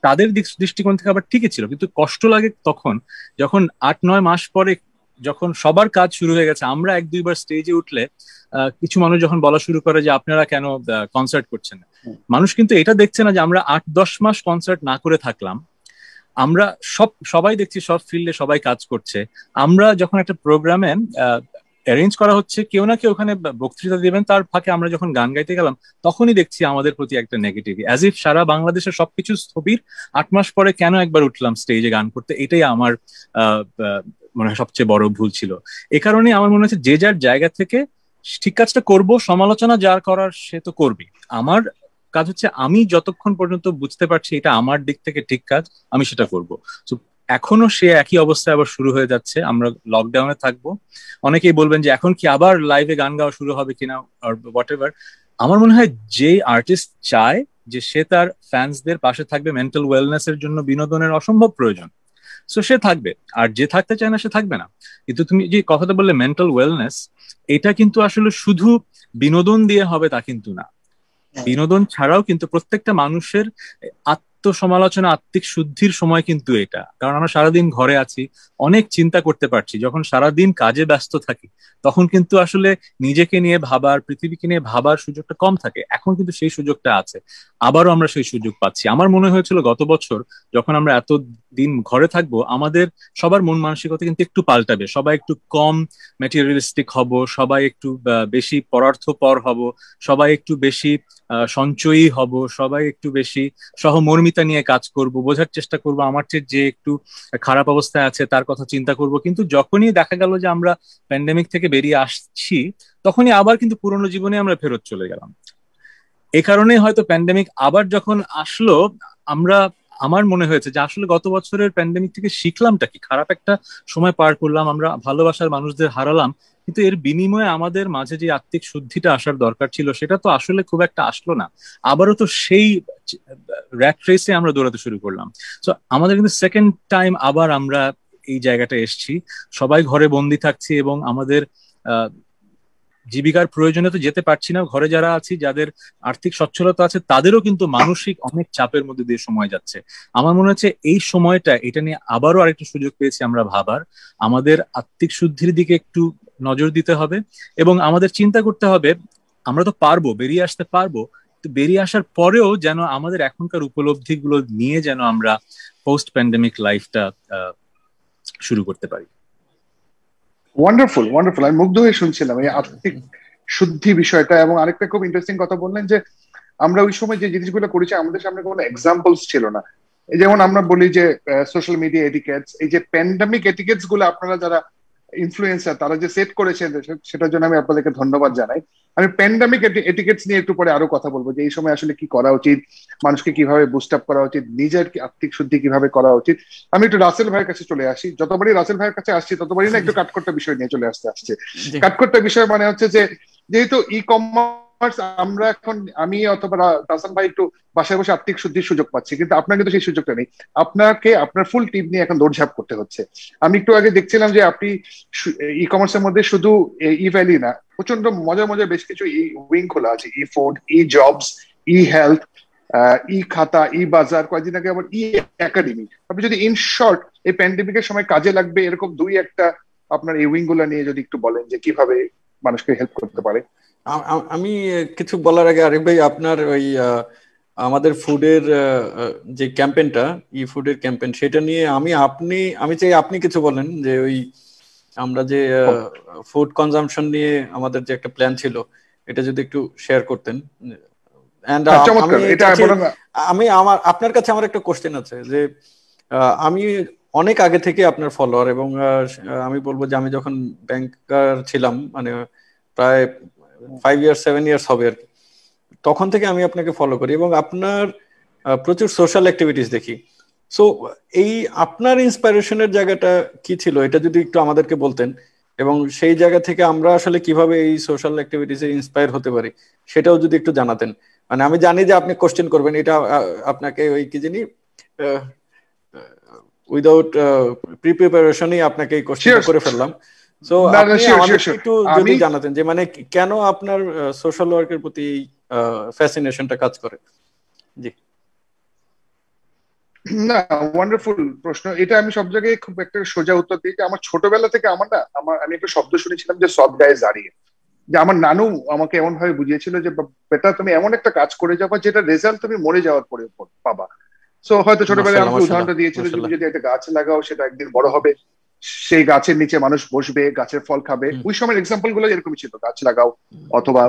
তাদের দৃষ্টিকোণ থেকে আবার ঠিকই ছিল। কিন্তু কষ্ট লাগে তখন, যখন আট, নয় মাস পরে যখন সবার কাজ শুরু হয়ে গেছে আমরা এক দুইবার স্টেজে উঠলে কিছু মানুষ যখন বলা শুরু করে যে আপনারা কেন কনসার্ট করছেন না? মানুষ কিন্তু এটা দেখছে না যে আমরা আট দশ মাস কনসার্ট না করে থাকলাম। আমরা সব সবাই দেখছি সব ফিল্ডে সবাই কাজ করছে। আমরা যখন একটা প্রোগ্রামে অ্যারেঞ্জ করা হচ্ছে কেউ না কেউ ওখানে বক্তৃতা দিবেন তার ফাঁকে আমরা যখন গান গাইতে গেলাম তখনই দেখছি আমাদের প্রতি একটা নেগেটিভ অ্যাজ ইফ সারা বাংলাদেশের সবকিছু স্থবির। আট মাস পরে কেন একবার উঠলাম স্টেজে গান করতে? এটাই আমার মনে হয় সবচেয়ে বড় ভুল ছিল। এ কারণে আমার মনে হচ্ছে যে যার জায়গা থেকে ঠিক কাজটা করব, সমালোচনা যার করার সে তো করবে আমার কাজ হচ্ছে আমি যতক্ষণ পর্যন্ত বুঝতে পারছি এটা আমার দিক থেকে ঠিক কাজ, আমি সেটা করব। এখনও সে একই অবস্থায় আবার শুরু হয়ে যাচ্ছে, আমরা লকডাউনে থাকব। অনেকেই বলবেন যে এখন কি আবার লাইভে গান গাওয়া শুরু হবে কিনা হোয়াট এভার আমার মনে হয় যে আর্টিস্ট চায় যে সে তার ফ্যান্সদের পাশে থাকবে মেন্টাল ওয়েলনেস এর জন্য বিনোদনের অসম্ভব প্রয়োজন। সো সে থাকবে। আর যে থাকতে চায় না সে থাকবে না। কিন্তু তুমি যে কথাটা বললে মেন্টাল ওয়েলনেস এটা কিন্তু আসলে শুধু বিনোদন দিয়ে হবে তা কিন্তু না। বিনোদন ছাড়াও কিন্তু প্রত্যেকটা মানুষের আত্মসমালোচনা, আত্মিক শুদ্ধির সময় কিন্তু এটা। কারণ আমরা সারাদিন ঘরে আছি, অনেক চিন্তা করতে পারছি। যখন সারাদিন কাজে ব্যস্ত থাকি, তখন কিন্তু আসলে নিজেকে নিয়ে ভাবার, পৃথিবীকে নিয়ে ভাবার সুযোগটা কম থাকে। এখন কিন্তু সেই সুযোগটা আছে। আবারও আমরা সেই সুযোগ পাচ্ছি। আমার মনে হয়েছিল গত বছর যখন আমরা এত দিন ঘরে থাকব, আমাদের সবার মন মানসিকতা কিন্তু একটু পাল্টাবে। সবাই একটু কম ম্যাটেরিয়ালিস্টিক হব, সবাই একটু বেশি পরার্থপর হব, সবাই একটু বেশি সঞ্চয়ী হব, সবাই একটু বেশি সহমর্মিতা নিয়ে কাজ করব, বোঝার চেষ্টা করব, আমার চেয়ে যে একটু খারাপ অবস্থায় আছে তার কথা চিন্তা করব। কিন্তু যখনই দেখা গেল যে আমরা প্যান্ডেমিক থেকে বেরিয়ে আসছি, তখনই আবার কিন্তু পুরনো জীবনে আমরা ফেরত চলে গেলাম। এ কারণেই হয়তো প্যান্ডেমিক আবার যখন আসলো, আমরা, আমার মনে হয়েছে যে আসলে গত বছরের প্যান্ডেমিক থেকে শিখলামটা কি? খারাপ একটা সময় পার করলাম, আমরা ভালোবাসার মানুষদের হারালাম কিন্তু এর বিনিময়ে আমাদের মাঝে যে আত্মিক শুদ্ধিটা আসার দরকার ছিল, সেটা তো আসলে খুব একটা আসলো না। আবারও তো সেই র্যাক রেসে আমরা দৌড়াতে শুরু করলাম। তো আমাদের কিন্তু সেকেন্ড টাইম আবার আমরা এই জায়গাটা এসছি। সবাই ঘরে বন্দি থাকছি এবং আমাদের জীবিকার প্রয়োজনে তো যেতে পারছি না। ঘরে যারা আছি, যাদের আর্থিক সচ্ছলতা আছে, তাদেরও কিন্তু মানসিক অনেক চাপের মধ্যে দিয়ে সময় যাচ্ছে। আমার মনে হচ্ছে এই সময়টা, এটা নিয়ে আবারও আরেকটা সুযোগ পেয়েছি আমরা ভাবার। আমাদের আত্মিক শুদ্ধির দিকে একটু নজর দিতে হবে এবং আমাদের চিন্তা করতে হবে, আমরা তো পারব, বেরিয়ে আসতে পারব বেরিয়ে আসার পরেও যেন আমাদের এখনকার উপলব্ধিগুলো নিয়ে যেন আমরা পোস্ট প্যান্ডেমিক লাইফটা শুরু করতে পারি। ওয়ান্ডারফুল ওয়ান্ডারফুল আমি মুগ্ধ হয়ে শুনছিলাম এই আর্থিক শুদ্ধি বিষয়টা এবং আরেকটা খুব ইন্টারেস্টিং কথা বললেন যে, আমরা ওই সময় যে জিনিসগুলো করেছি, আমাদের সামনে কোনো এক্সাম্পলস ছিল না। যেমন আমরা বলি যে সোশ্যাল মিডিয়া এটিকেটস এই যে প্যান্ডামিক এটিকেটসগুলো আপনারা যারা ইনফ্লুয়েন্সার তারা যে সেট করেছেন সেটার জন্য আমি আপনাদেরকে ধন্যবাদ জানাই। আমি প্যান্ডামিক এটিকেটস নিয়ে একটু পরে আরও কথা বলব যে এই সময় আসলে কি করা উচিত মানুষকে কীভাবে বুস্ট আপ করা উচিত নিজের আর্থিক শুদ্ধি কীভাবে করা উচিত। আমি একটু রাসেল ভাইয়ের কাছে চলে আসি। যতবারই রাসেল ভাইয়ের কাছে আসছি ততবারই না একটু [laughs] কাটকর্তা বিষয় নিয়ে চলে আসতে আসছে। কাটকর্তা বিষয় মানে হচ্ছে যে যেহেতু ই কমার্স আমরা এখন, আমি অথবা রাসান ভাই একটু বাসায় বসে আর্থিক শুদ্ধির সুযোগ পাচ্ছি, কিন্তু আপনার কিন্তু সেই সুযোগটা নেই। আপনাকে, আপনার ফুল টিম নিয়ে এখন দৌড়ঝাঁপ করতে হচ্ছে। আমি একটু আগে দেখছিলাম যে আপনি ই কমার্সের মধ্যে শুধু ই ভ্যালি না প্রচণ্ড মজার মজার বেশ কিছু ই উইং খোলা আছে E food E jobs E health E khata E bazar কয়েকদিন আগে আবার ই একাডেমি আপনি যদি ইন শর্ট এই প্যান্ডেমিকের সময় কাজে লাগবে, এরকম দুই একটা আপনার এই উইংগুলা নিয়ে যদি একটু বলেন যে কীভাবে মানুষকে হেল্প করতে পারে। আমি কিছু বলার আগে আরেক ভাই আপনার ওই আমাদের ফুডের যে ক্যাম্পেনটা ই ফুডের ক্যাম্পেন সেটা নিয়ে আমি আপনি আমি চাই আপনি কিছু বলেন যে ওই আমরা যে ফুড কনজাম্পশন নিয়ে আমাদের যে একটা প্ল্যান ছিল এটা যদি একটু শেয়ার করতেন। আমি আমার আপনার কাছে আমার একটা কোশ্চেন আছে যে আমি অনেক আগে থেকে আপনার ফলোয়ার এবং আমি বলব যে আমি যখন ব্যাংকার ছিলাম মানে প্রায় ফাইভ ইয়ার্স সেভেন ইয়ার্স হবে আর কি। তখন থেকে আমি আপনাকে ফলো করি এবং আপনার প্রচুর সোশ্যাল অ্যাক্টিভিটিস দেখি। সো এই আপনার ইন্সপাইরেশনের জায়গাটা কি ছিল? এটা যদি একটু আমাদেরকে বলতেন। এবং সেই জায়গা থেকে আমরা আসলে কীভাবে এই সোশ্যাল অ্যাক্টিভিটিসে ইন্সপায়ার হতে পারি সেটাও যদি একটু জানাতেন। মানে আমি জানি যে আপনি কোশ্চেন করবেন এটা আপনাকে ওই কি জানি উইদাউট প্রি প্রিপারেশনই আপনাকে এই কোশ্চেন করে ফেললাম। সো একটু যদি জানাতেন যে মানে কেন আপনার সোশ্যাল ওয়ার্কের প্রতি ফ্যাসিনেশনটা কাজ করে? জি। না ওয়ান্ডারফুল প্রশ্ন। এটা আমি সব জায়গায় খুব একটা সোজা উত্তর দিই যে আমার ছোটবেলা থেকে আমার না আমার আমি একটা শব্দ শুনেছিলাম যে সব গায়ে দাঁড়িয়ে। যে আমার নানু আমাকে এমন ভাবে বুঝিয়েছিল যে বেটা তুমি এমন একটা কাজ করে যাবা যেটা রেজাল্ট তুমি মরে যাওয়ার পরে পাবা। সো হয়তো ছোটবেলায় আমাকে উদাহরণটা দিয়েছিল তুমি যদি একটা গাছ লাগাও সেটা একদিন বড় হবে। সেই গাছের নিচে মানুষ বসবে গাছের ফল খাবে। ওই সময়ের এক্সাম্পলগুলো এরকম ছিল গাছ লাগাও অথবা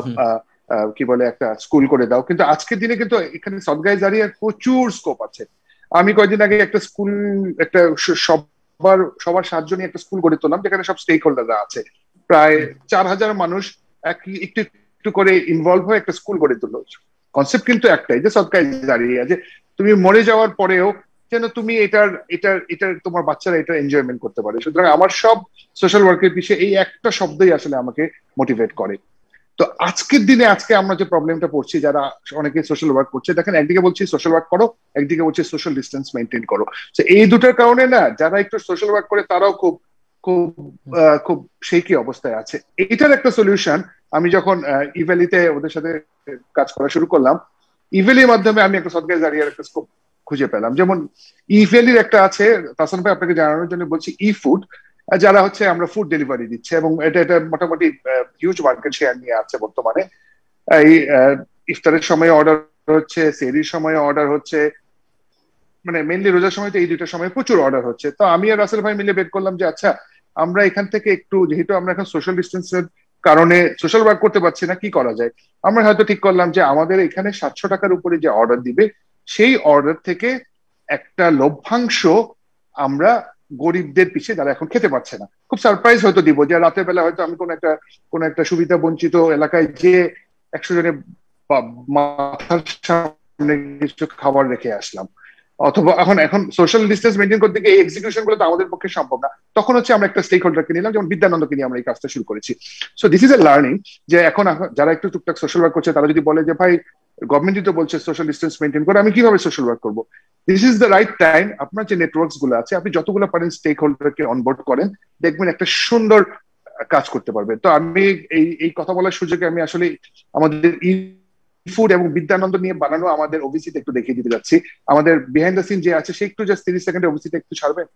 কি বলে একটা স্কুল করে দাও। কিন্তু আজকের দিনে কিন্তু এখানে সদগায় দাঁড়িয়ে প্রচুর স্কোপ আছে। আমি কয়েকদিন আগে একটা স্কুল একটা সবার সবার সাহায্য নিয়ে একটা স্কুল গড়ে তুললাম যেখানে সব স্টেক হোল্ডাররা আছে। প্রায় চার হাজার মানুষ এক একটু একটু করে ইনভলভ হয়ে একটা স্কুল গড়ে তুললো। কনসেপ্ট কিন্তু একটাই যে সদকায় দাঁড়িয়ে আছে। তুমি মরে যাওয়ার পরেও যেন তুমি এটার এটার এটার, তোমার বাচ্চারা এটা এনজয়মেন্ট করতে পারে? সুতরাং আমার সব সোশ্যাল ওয়ার্কের পিছিয়ে এই একটা শব্দই আসলে আমাকে মোটিভেট করে। তো আজকের দিনে আজকে আমরা যে প্রবলেমটা পড়ছি, যারা অনেকে সোশ্যাল ওয়ার্ক করছে, দেখেন একদিকে বলছি সোশ্যাল ওয়ার্ক করো, একদিকে বলছি সোশ্যাল ডিস্টেন্স মেনটেন করো। তো এই দুটার কারণে না, যারা একটু সোশ্যাল ওয়ার্ক করে, তারাও খুব খুব খুব সেই কি অবস্থায় আছে। এইটার একটা সলিউশন আমি যখন ইভ্যালিতে ওদের সাথে কাজ করা শুরু করলাম, ইভেলির মাধ্যমে আমি একটা সদগায় দাঁড়িয়ে একটা স্কোপ খুঁজে পেলাম। যেমন ই একটা আছে, তাসান ভাই আপনাকে জানানোর জন্য বলছি ই ফুড যারা হচ্ছে আমরা ফুড ডেলিভারি দিচ্ছে এবং এটা এটা মোটামুটি হিউজ মার্কেট শেয়ার নিয়ে আছে বর্তমানে। এই ইফতারের সময় অর্ডার হচ্ছে, সেরির সময় অর্ডার হচ্ছে মানে মেনলি রোজার সময় তো এই দুইটা সময় প্রচুর অর্ডার হচ্ছে। তো আমি আর রাসেল ভাই মিলে বের করলাম যে আচ্ছা আমরা এখান থেকে একটু, যেহেতু আমরা এখন সোশ্যাল ডিস্টেন্সের কারণে সোশ্যাল ওয়ার্ক করতে পারছি না, কি করা যায়? আমরা হয়তো ঠিক করলাম যে, আমাদের এখানে সাতশো টাকার উপরে যে অর্ডার দিবে সেই অর্ডার থেকে একটা লভ্যাংশ আমরা গরিবদের পিছিয়ে যারা এখন খেতে পারছে না। খুব সারপ্রাইজ হয়তো দিব যে রাতের বেলা হয়তো আমি কোন একটা কোন একটা সুবিধা বঞ্চিত এলাকায় যে একশো জনের মাথার সামনে কিছু খাবার রেখে আসলাম। অথবা এখন এখন সোশ্যাল ডিস্টেন্স মেনটেন করতে গিয়ে এক্সিকিউশনগুলো তো আমাদের পক্ষে সম্ভব না। তখন হচ্ছে আমরা একটা স্টেক হোল্ডারকে নিলাম, যেমন বিদ্যানন্দকে নিয়ে আমরা এই কাজটা শুরু করেছি। So this is a learning যে এখন যারা একটু টুকটাক সোশ্যাল ওয়ার্ক করছে, তারা যদি বলে যে, ভাই গভর্নমেন্টই তো বলছে সোশ্যাল ডিস্টেন্স মেনটেন করে, আমি কীভাবে সোশ্যাল ওয়ার্ক করব? This is the right time আপনার যে নেটওয়ার্কসগুলো আছে, আপনি যতগুলো পারেন স্টেক হোল্ডারকে অনবোর্ড করেন, দেখবেন একটা সুন্দর কাজ করতে পারবে। তো আমি এই এই কথা বলার সুযোগে আমি আসলে আমাদের ফুড এবং বিদ্যানন্দ নিয়ে বানানো আমাদের ওবিসিতে একটু দেখিয়ে দিতে যাচ্ছি। আমাদের বিহাইন্ড দ্য সিন যে আছে, সে একটু জাস্ট তিরিশ সেকেন্ডে ওবিসিতে একটু ছাড়বেন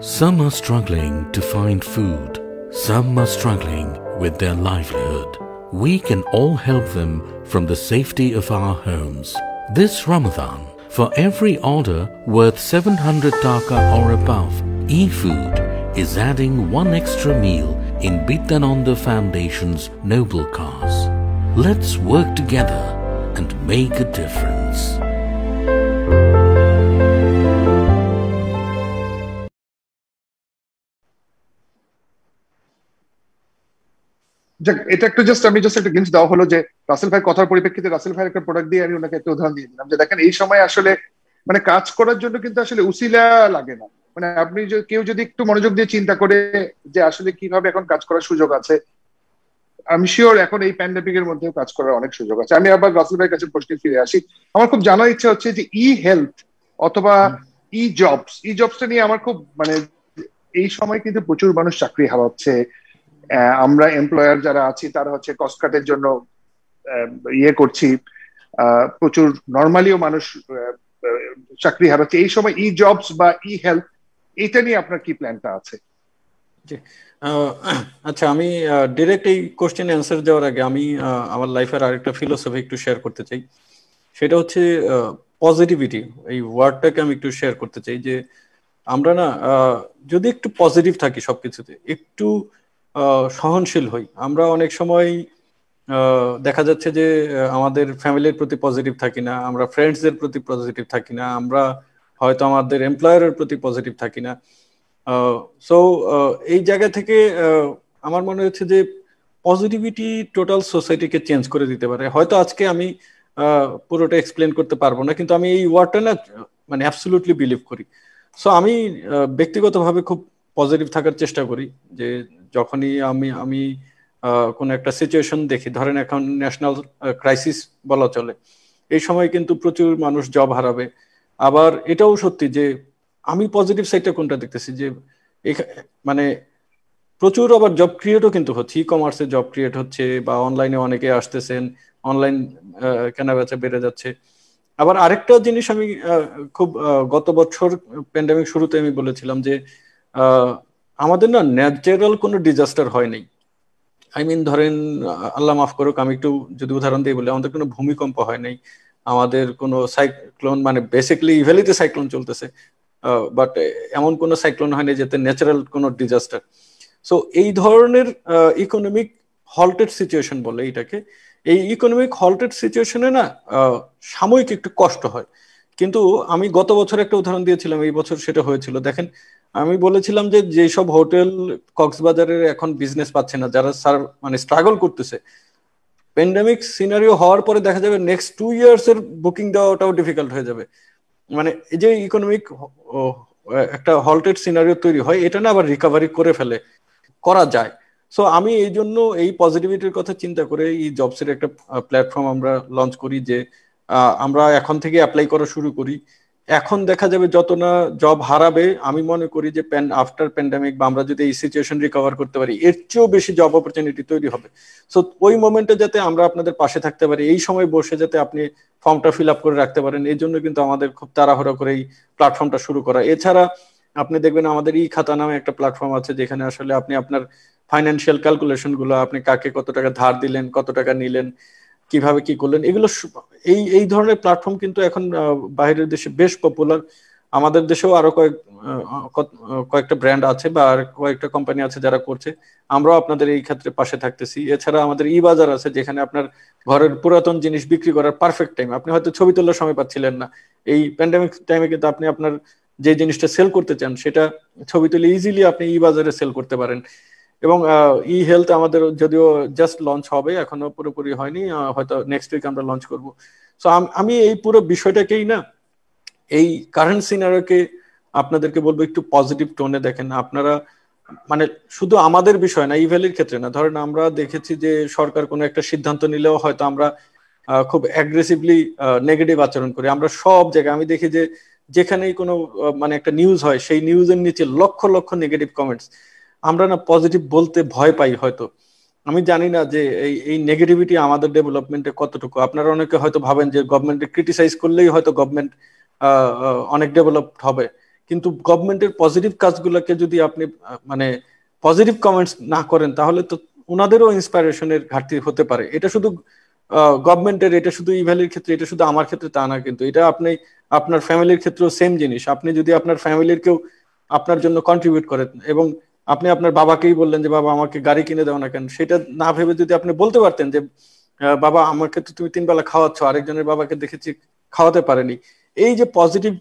Some are struggling to find food. Some are struggling with their livelihood. We can all help them from the safety of our homes. This Ramadan, for every order worth 700 taka or above, eFood is adding one extra meal in Biddananda Foundation's Noble Cause. Let's work together and make a difference. যাক, এটা একটু জাস্ট আমি জাস্ট একটা গ্লিমস দেওয়া হলো যে রাসেল ভাই কথার পরিপ্রেক্ষিতে রাসেল ভাইয়ের একটা প্রোডাক্ট দিয়ে আমি ওনাকে একটা উদাহরণ দিয়ে দিলাম যে দেখেন, এই সময় আসলে মানে কাজ করার জন্য কিন্তু আসলে উসিলা লাগে না। মানে আপনি কেউ যদি একটু মনোযোগ দিয়ে চিন্তা করে যে আসলে কীভাবে এখন কাজ করার সুযোগ আছে আমি শিওর এখন এই প্যান্ডেমিকের মধ্যেও কাজ করার অনেক সুযোগ আছে। আমি আবার রাসেল ভাইয়ের কাছে প্রশ্নে ফিরে আসি। আমার খুব জানার ইচ্ছা হচ্ছে যে ই হেলথ অথবা ই জবস ই জবসটা নিয়ে আমার খুব মানে এই সময় কিন্তু প্রচুর মানুষ চাকরি হারাচ্ছে। আমরা এমপ্লয়ার যারা আছি, তারা হচ্ছে কস্ট জন্য ইয়ে করছি। প্রচুর নর্মালিও মানুষ চাকরি হারাচ্ছে। এই সময় ই জবস বা ই হেলথ এটা নিয়ে আপনার কি প্ল্যানটা আছে? আচ্ছা আমি ডিরেক্ট এই কোশ্চেন অ্যান্সার দেওয়ার আগে আমি আমার লাইফের আরেকটা ফিলোসফি একটু শেয়ার করতে চাই। সেটা হচ্ছে পজিটিভিটি এই ওয়ার্ডটাকে আমি একটু শেয়ার করতে চাই যে, আমরা না যদি একটু পজিটিভ থাকি সবকিছুতে, একটু সহনশীল হই। আমরা অনেক সময় দেখা যাচ্ছে যে আমাদের ফ্যামিলির প্রতি পজিটিভ থাকি না, আমরা ফ্রেন্ডসদের প্রতি পজিটিভ থাকি না, আমরা হয়তো আমাদের এমপ্লয়ারের প্রতি পজিটিভ থাকি না। সো এই জায়গা থেকে আমার মনে হচ্ছে যে পজিটিভিটি টোটাল সোসাইটিকে চেঞ্জ করে দিতে পারে। হয়তো আজকে আমি পুরোটা এক্সপ্লেন করতে পারব না, কিন্তু আমি এই ওয়ার্ডটা না মানে অ্যাবসলুটলি বিলিভ করি। সো আমি ব্যক্তিগতভাবে খুব পজিটিভ থাকার চেষ্টা করি যে যখনই আমি আমি কোন একটা সিচুয়েশন দেখি, ধরেন এখন ন্যাশনাল ক্রাইসিস বলা চলে, এই সময় কিন্তু প্রচুর মানুষ জব হারাবে। আবার এটাও সত্যি যে, আমি পজিটিভ সাইডটা কোনটা দেখতেছি যে মানে প্রচুর আবার জব ক্রিয়েটও কিন্তু হচ্ছে ই কমার্সে জব ক্রিয়েট হচ্ছে, বা অনলাইনে অনেকে আসতেছেন অনলাইন কেনা বেচা বেড়ে যাচ্ছে। আবার আরেকটা জিনিস আমি খুব গত বছর প্যান্ডামিক শুরুতে আমি বলেছিলাম যে আমাদের না ন্যাচারাল কোনো ডিজাস্টার হয় নাই। আই মিন ধরেন, আল্লাহ মাফ করুক, আমি একটু যদি উদাহরণ দিয়ে বলি, আমাদের কোনো ভূমিকম্প হয় নাই, আমাদের কোনো সাইক্লোন মানে বেসিকলি ইভ্যালিতে সাইক্লোন চলতেছে বাট এমন কোনো সাইক্লোন হয়নি যেতে ন্যাচারাল কোনো ডিজাস্টার সো এই ধরনের ইকোনমিক হল্টেড সিচুয়েশন বলে এইটাকে এই ইকোনমিক হল্টেড সিচুয়েশনে না সাময়িক একটু কষ্ট হয়। কিন্তু আমি গত বছর একটা উদাহরণ দিয়েছিলাম, এই বছর সেটা হয়েছিল। দেখেন আমি বলেছিলাম যে যেসব হোটেল কক্সবাজারের এখন বিজনেস পাচ্ছে না, যারা সার মানে স্ট্রাগল করতেছে প্যান্ডামিক সিনারিও হওয়ার পরে দেখা যাবে নেক্সট টু ইয়ার্স এর বুকিং দেওয়াটাও ডিফিকাল্ট হয়ে যাবে। মানে এই যে ইকোনমিক একটা হল্টেড সিনারিও তৈরি হয়, এটা না আবার রিকভারি করে ফেলে, করা যায়। সো আমি এই জন্য এই পজিটিভিটির কথা চিন্তা করে এই জবসের একটা প্ল্যাটফর্ম আমরা লঞ্চ করি যে আমরা এখন থেকে অ্যাপ্লাই করা শুরু করি। এখন দেখা যাবে যত না জব হারাবে, আমি মনে করি যে প্যান আফটার প্যান্ডামিক বা আমরা যদি এই সিচুয়েশন রিকভার করতে পারি, এর চেয়েও বেশি জব অপরচুনিটি তৈরি হবে। সো ওই মোমেন্টে যাতে আমরা আপনাদের পাশে থাকতে পারি, এই সময় বসে যাতে আপনি ফর্মটা ফিল আপ করে রাখতে পারেন, এই জন্য কিন্তু আমাদের খুব তাড়াহুড়া করে এই প্ল্যাটফর্মটা শুরু করা। এছাড়া আপনি দেখবেন আমাদের ই খাতা নামে একটা প্ল্যাটফর্ম আছে, যেখানে আসলে আপনি আপনার ফাইন্যান্সিয়াল ক্যালকুলেশনগুলো, আপনি কাকে কত টাকা ধার দিলেন, কত টাকা নিলেন কীভাবে কি করলেন? এগুলো এই এই ধরনের প্ল্যাটফর্ম কিন্তু এখন বাইরের দেশে বেশ পপুলার আমাদের দেশেও আরও কয়েক কয়েকটা ব্র্যান্ড আছে বা আর কয়েকটা কোম্পানি আছে যারা করছে। আমরাও আপনাদের এই ক্ষেত্রে পাশে থাকতেছি। এছাড়া আমাদের ই বাজার আছে, যেখানে আপনার ঘরের পুরাতন জিনিস বিক্রি করার পারফেক্ট টাইম আপনি হয়তো ছবি তোলার সময় পাচ্ছিলেন না। এই প্যান্ডামিক টাইমে কিন্তু আপনি আপনার যে জিনিসটা সেল করতে চান, সেটা ছবি তুলে ইজিলি আপনি ই বাজারে সেল করতে পারেন। এবং ই হেলথ আমাদের যদিও জাস্ট লঞ্চ হবে, এখনও পুরোপুরি হয়নি হয়তো নেক্সট উইক আমরা লঞ্চ করব। সো আমি এই পুরো বিষয়টাকেই না, এই কারেন্ট সিনারিওকে আপনাদেরকে বলব একটু পজিটিভ টোনে দেখেন। আপনারা মানে শুধু আমাদের বিষয় না ই ভ্যালির ক্ষেত্রে না, ধরেন আমরা দেখেছি যে সরকার কোনো একটা সিদ্ধান্ত নিলেও হয়তো আমরা খুব অ্যাগ্রেসিভলি নেগেটিভ আচরণ করি। আমরা সব জায়গায়, আমি দেখি যে যেখানেই কোনো মানে একটা নিউজ হয়, সেই নিউজের নিচে লক্ষ লক্ষ নেগেটিভ কমেন্টস আমরা না পজিটিভ বলতে ভয় পাই হয়তো। আমি জানি না যে এই এই নেগেটিভিটি আমাদের ডেভেলপমেন্টে কতটুকু। আপনারা অনেকে হয়তো ভাবেন যে গভর্নমেন্টে ক্রিটিসাইজ করলেই হয়তো গভর্নমেন্ট অনেক ডেভেলপ হবে। কিন্তু গভর্নমেন্টের পজিটিভ কাজগুলোকে যদি আপনি মানে পজিটিভ কমেন্টস না করেন, তাহলে তো ওনাদেরও ইন্সপাইরেশনের ঘাটতি হতে পারে। এটা শুধু গভর্নমেন্টের এটা শুধু ইভ্যালির ক্ষেত্রে, এটা শুধু আমার ক্ষেত্রে তা না কিন্তু। এটা আপনি আপনার ফ্যামিলির ক্ষেত্রেও সেম জিনিস। আপনি যদি আপনার ফ্যামিলির কেউ আপনার জন্য কন্ট্রিবিউট করেন এবং আপনি আপনার বাবাকেই বললেন যে, বাবা, আমাকে গাড়ি কিনে দাও না কেন? সেটা না ভেবে যদি আপনি বলতে পারতেন যে বাবা, আমাকে তো তুমি তিন বেলা খাওয়াচ্ছ, আরেকজনের বাবাকে দেখেছি খাওয়াতে পারেনি। এই যে পজিটিভ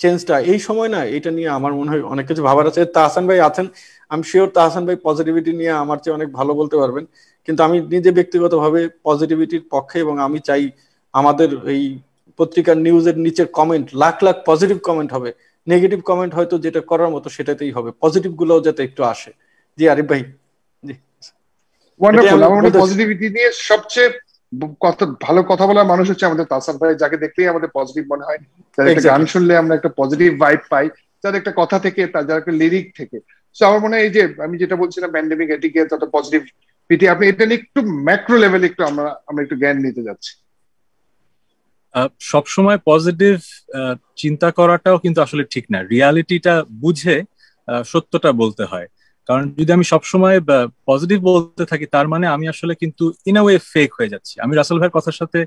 চেঞ্জটা এই সময় না, এটা নিয়ে আমার মনে হয় অনেক কিছু ভাবার আছে। তাহসান ভাই আছেন আমি শিওর তাহসান ভাই পজিটিভিটি নিয়ে আমার চেয়ে অনেক ভালো বলতে পারবেন। কিন্তু আমি নিজে ব্যক্তিগতভাবে পজিটিভিটির পক্ষে এবং আমি চাই আমাদের এই পত্রিকার নিউজের নিচের comment lakh lakh positive comment হবে। নেগেটিভ কমেন্ট হয়তো যেটা করার মতো সেটাতেই হবে। পজিটিভ গুলোও যাতে একটু আসে। জি আরিফ ভাই। জি। ওয়ান্ডারফুল আমার পজিটিভিটি নিয়ে সবচেয়ে কথা ভালো কথা বলার মানুষ হচ্ছে আমাদের তাসার ভাই যাকে দেখলেই আমাদের পজিটিভ মনে হয়। যার একটা গান শুনলে আমরা একটা পজিটিভ ভাইব পাই। যার একটা কথা থেকে তার যার একটা লিরিক থেকে। সো আমার মনে হয় এই যে আমি যেটা বলছিলাম প্যান্ডেমিক এটিকে তত পজিটিভ পিটি আপনি এটা নিয়ে একটু ম্যাক্রো লেভেলে একটু আমরা আমরা একটু জ্ঞান নিতে যাচ্ছি। সবসময় পজিটিভ চিন্তা করাটাও কিন্তু আসলে ঠিক না। রিয়ালিটিটা বুঝে সত্যটা বলতে হয়। কারণ যদি আমি সবসময় পজিটিভ বলতে থাকি তার মানে আমি আসলে কিন্তু ইন ওয়ে ফেক হয়ে যাচ্ছি। আমি রাসেল ভাইয়ের কথার সাথে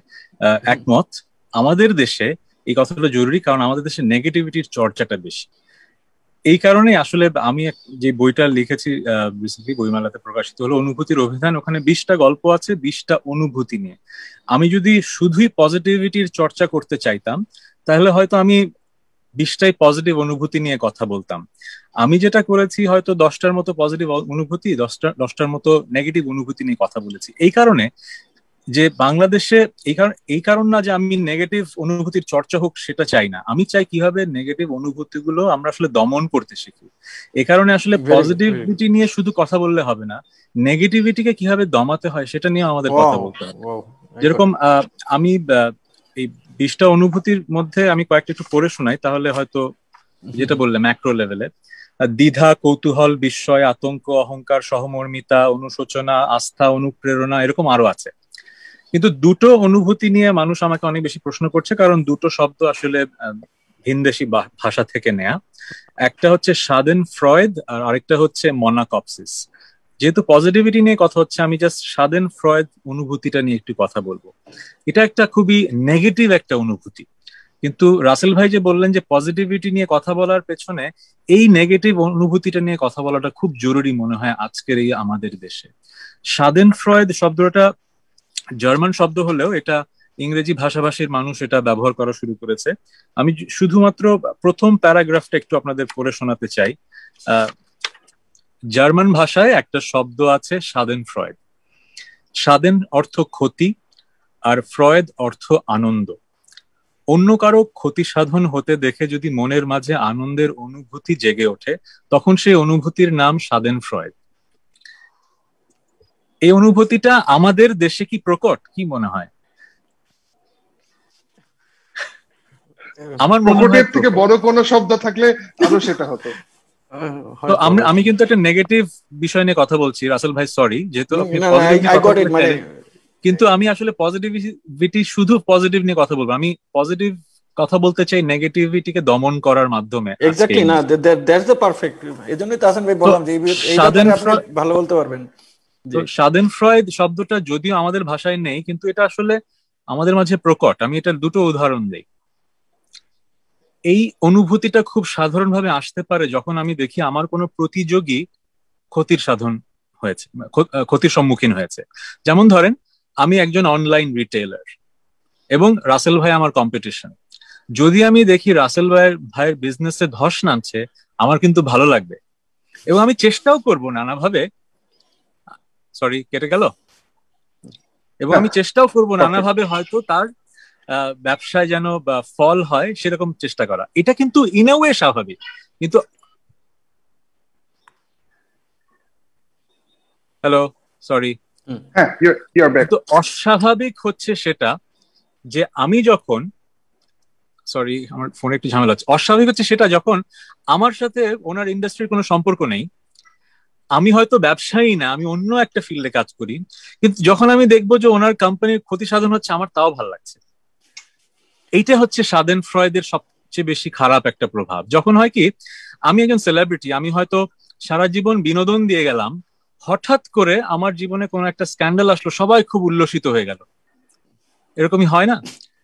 একমত। আমাদের দেশে এই কথাটা জরুরি কারণ আমাদের দেশে নেগেটিভিটির চর্চাটা বেশি। এই কারণে আসলে আমি যে বইটা লিখেছি রিসেন্টলি বইমেলাতে প্রকাশিত হলো অনুভূতির অভিধান। ওখানে বিশটা গল্প আছে বিশটা অনুভূতি নিয়ে। আমি যদি শুধুই পজিটিভিটির চর্চা করতে চাইতাম তাহলে হয়তো আমি বিশটাই পজিটিভ অনুভূতি নিয়ে কথা বলতাম। আমি যেটা করেছি হয়তো দশটার মতো পজিটিভ অনুভূতি দশটা দশটার মতো নেগেটিভ অনুভূতি নিয়ে কথা বলেছি। এই কারণে যে বাংলাদেশে এই কারণ এই কারণ না যে আমি নেগেটিভ অনুভূতির চর্চা হোক সেটা চাই না। আমি চাই কীভাবে নেগেটিভ অনুভূতি গুলো আমরা আসলে দমন করতে শিখি। এ কারণে আসলে পজিটিভিটি নিয়ে শুধু কথা বললে হবে না নেগেটিভিটিকে কীভাবে দমাতে হয় সেটা নিয়ে আমাদের কথা বলতে হবে। যেরকম আমি এই বিশটা অনুভূতির মধ্যে আমি কয়েকটা একটু পড়ে শোনাই তাহলে হয়তো যেটা বললে ম্যাক্রো লেভেলে দ্বিধা কৌতূহল বিস্ময় আতঙ্ক অহংকার সহমর্মিতা অনুশোচনা আস্থা অনুপ্রেরণা এরকম আরও আছে। কিন্তু দুটো অনুভূতি নিয়ে মানুষ আমাকে অনেক বেশি প্রশ্ন করছে কারণ দুটো শব্দ আসলে ভিনদেশি ভাষা থেকে নেয়া। একটা হচ্ছে সাদেন ফ্রয়েড আর আরেকটা হচ্ছে মনাকপসিস। যেহেতু পজিটিভিটি নিয়ে কথা হচ্ছে, আমি জাস্ট সাদেন ফ্রয়েড অনুভূতিটা নিয়ে একটু কথা বলব। এটা একটা খুবই নেগেটিভ একটা অনুভূতি। কিন্তু রাসেল ভাই যে বললেন যে পজিটিভিটি নিয়ে কথা বলার পেছনে এই নেগেটিভ অনুভূতিটা নিয়ে কথা বলাটা খুব জরুরি মনে হয় আজকের এই আমাদের দেশে। সাদেন ফ্রয়েড শব্দটা জার্মান শব্দ হলেও এটা ইংরেজি ভাষাভাষীর মানুষ এটা ব্যবহার করা শুরু করেছে। আমি শুধুমাত্র প্রথম প্যারাগ্রাফটা একটু আপনাদের পড়ে শোনাতে চাই। জার্মান ভাষায় একটা শব্দ আছে সাদেন ফ্রয়েড সাদেন অর্থ ক্ষতি আর ফ্রয়েড অর্থ আনন্দ। অন্য কারও ক্ষতি সাধন হতে দেখে যদি মনের মাঝে আনন্দের অনুভূতি জেগে ওঠে তখন সেই অনুভূতির নাম সাদেন ফ্রয়েড এই অনুভূতিটা আমাদের দেশে কি প্রকট? কি মনে হয়? আমার প্রকটের থেকে বড় কোনো শব্দ থাকলে আরও সেটা হতো। আমি আমি কিন্তু একটা নেগেটিভ বিষয় নিয়ে কথা বলছি রাসেল ভাই সরি যেহেতু মানে কিন্তু আমি আসলে পজিটিভিটি শুধু পজিটিভ নিয়ে কথা বলব আমি পজিটিভ কথা বলতে চাই নেগেটিভিটিকে দমন করার মাধ্যমে এক্স্যাক্টলি না দ্যাটস দ্য পারফেক্ট এজন্যই ভাই বললাম যে এই ভালো বলতে পারবেন। তো স্বাধীন ফ্রয়েড শব্দটা যদিও আমাদের ভাষায় নেই কিন্তু এটা আসলে আমাদের মাঝে প্রকট। আমি এটার দুটো উদাহরণ দেই। এই অনুভূতিটা খুব সাধারণভাবে আসতে পারে যখন আমি দেখি আমার কোনো প্রতিযোগী ক্ষতির সাধন হয়েছে ক্ষতির সম্মুখীন হয়েছে। যেমন ধরেন আমি একজন অনলাইন রিটেলার এবং রাসেল ভাই আমার কম্পিটিশন যদি আমি দেখি রাসেল ভাইয়ের ভাইয়ের বিজনেসে ধস নামছে আমার কিন্তু ভালো লাগবে। এবং আমি চেষ্টাও করব নানাভাবে সরি কেটে গেল? এবং আমি চেষ্টাও করব নানাভাবে হয়তো তার ব্যবসায় যেন বা ফল হয় সেরকম চেষ্টা করা। এটা কিন্তু ইন ওয়ে স্বাভাবিক। কিন্তু হ্যালো সরি হ্যাঁ কিন্তু অস্বাভাবিক হচ্ছে সেটা যে আমি যখন সরি আমার ফোনে একটু ঝামেলা হচ্ছে। অস্বাভাবিক হচ্ছে সেটা যখন আমার সাথে ওনার ইন্ডাস্ট্রির কোনো সম্পর্ক নেই আমি হয়তো ব্যবসায়ী না আমি অন্য একটা ফিল্ডে কাজ করি কিন্তু যখন আমি দেখব যে ওনার কোম্পানির ক্ষতি সাধন হচ্ছে আমার তাও ভালো লাগছে। এইটা হচ্ছে সাদেন ফ্রয়েদের সবচেয়ে বেশি খারাপ একটা প্রভাব। যখন হয় কি, আমি একজন সেলিব্রিটি আমি হয়তো সারা জীবন বিনোদন দিয়ে গেলাম, হঠাৎ করে আমার জীবনে কোনো একটা স্ক্যান্ডাল আসলো, সবাই খুব উল্লসিত হয়ে গেল। এরকমই হয় না?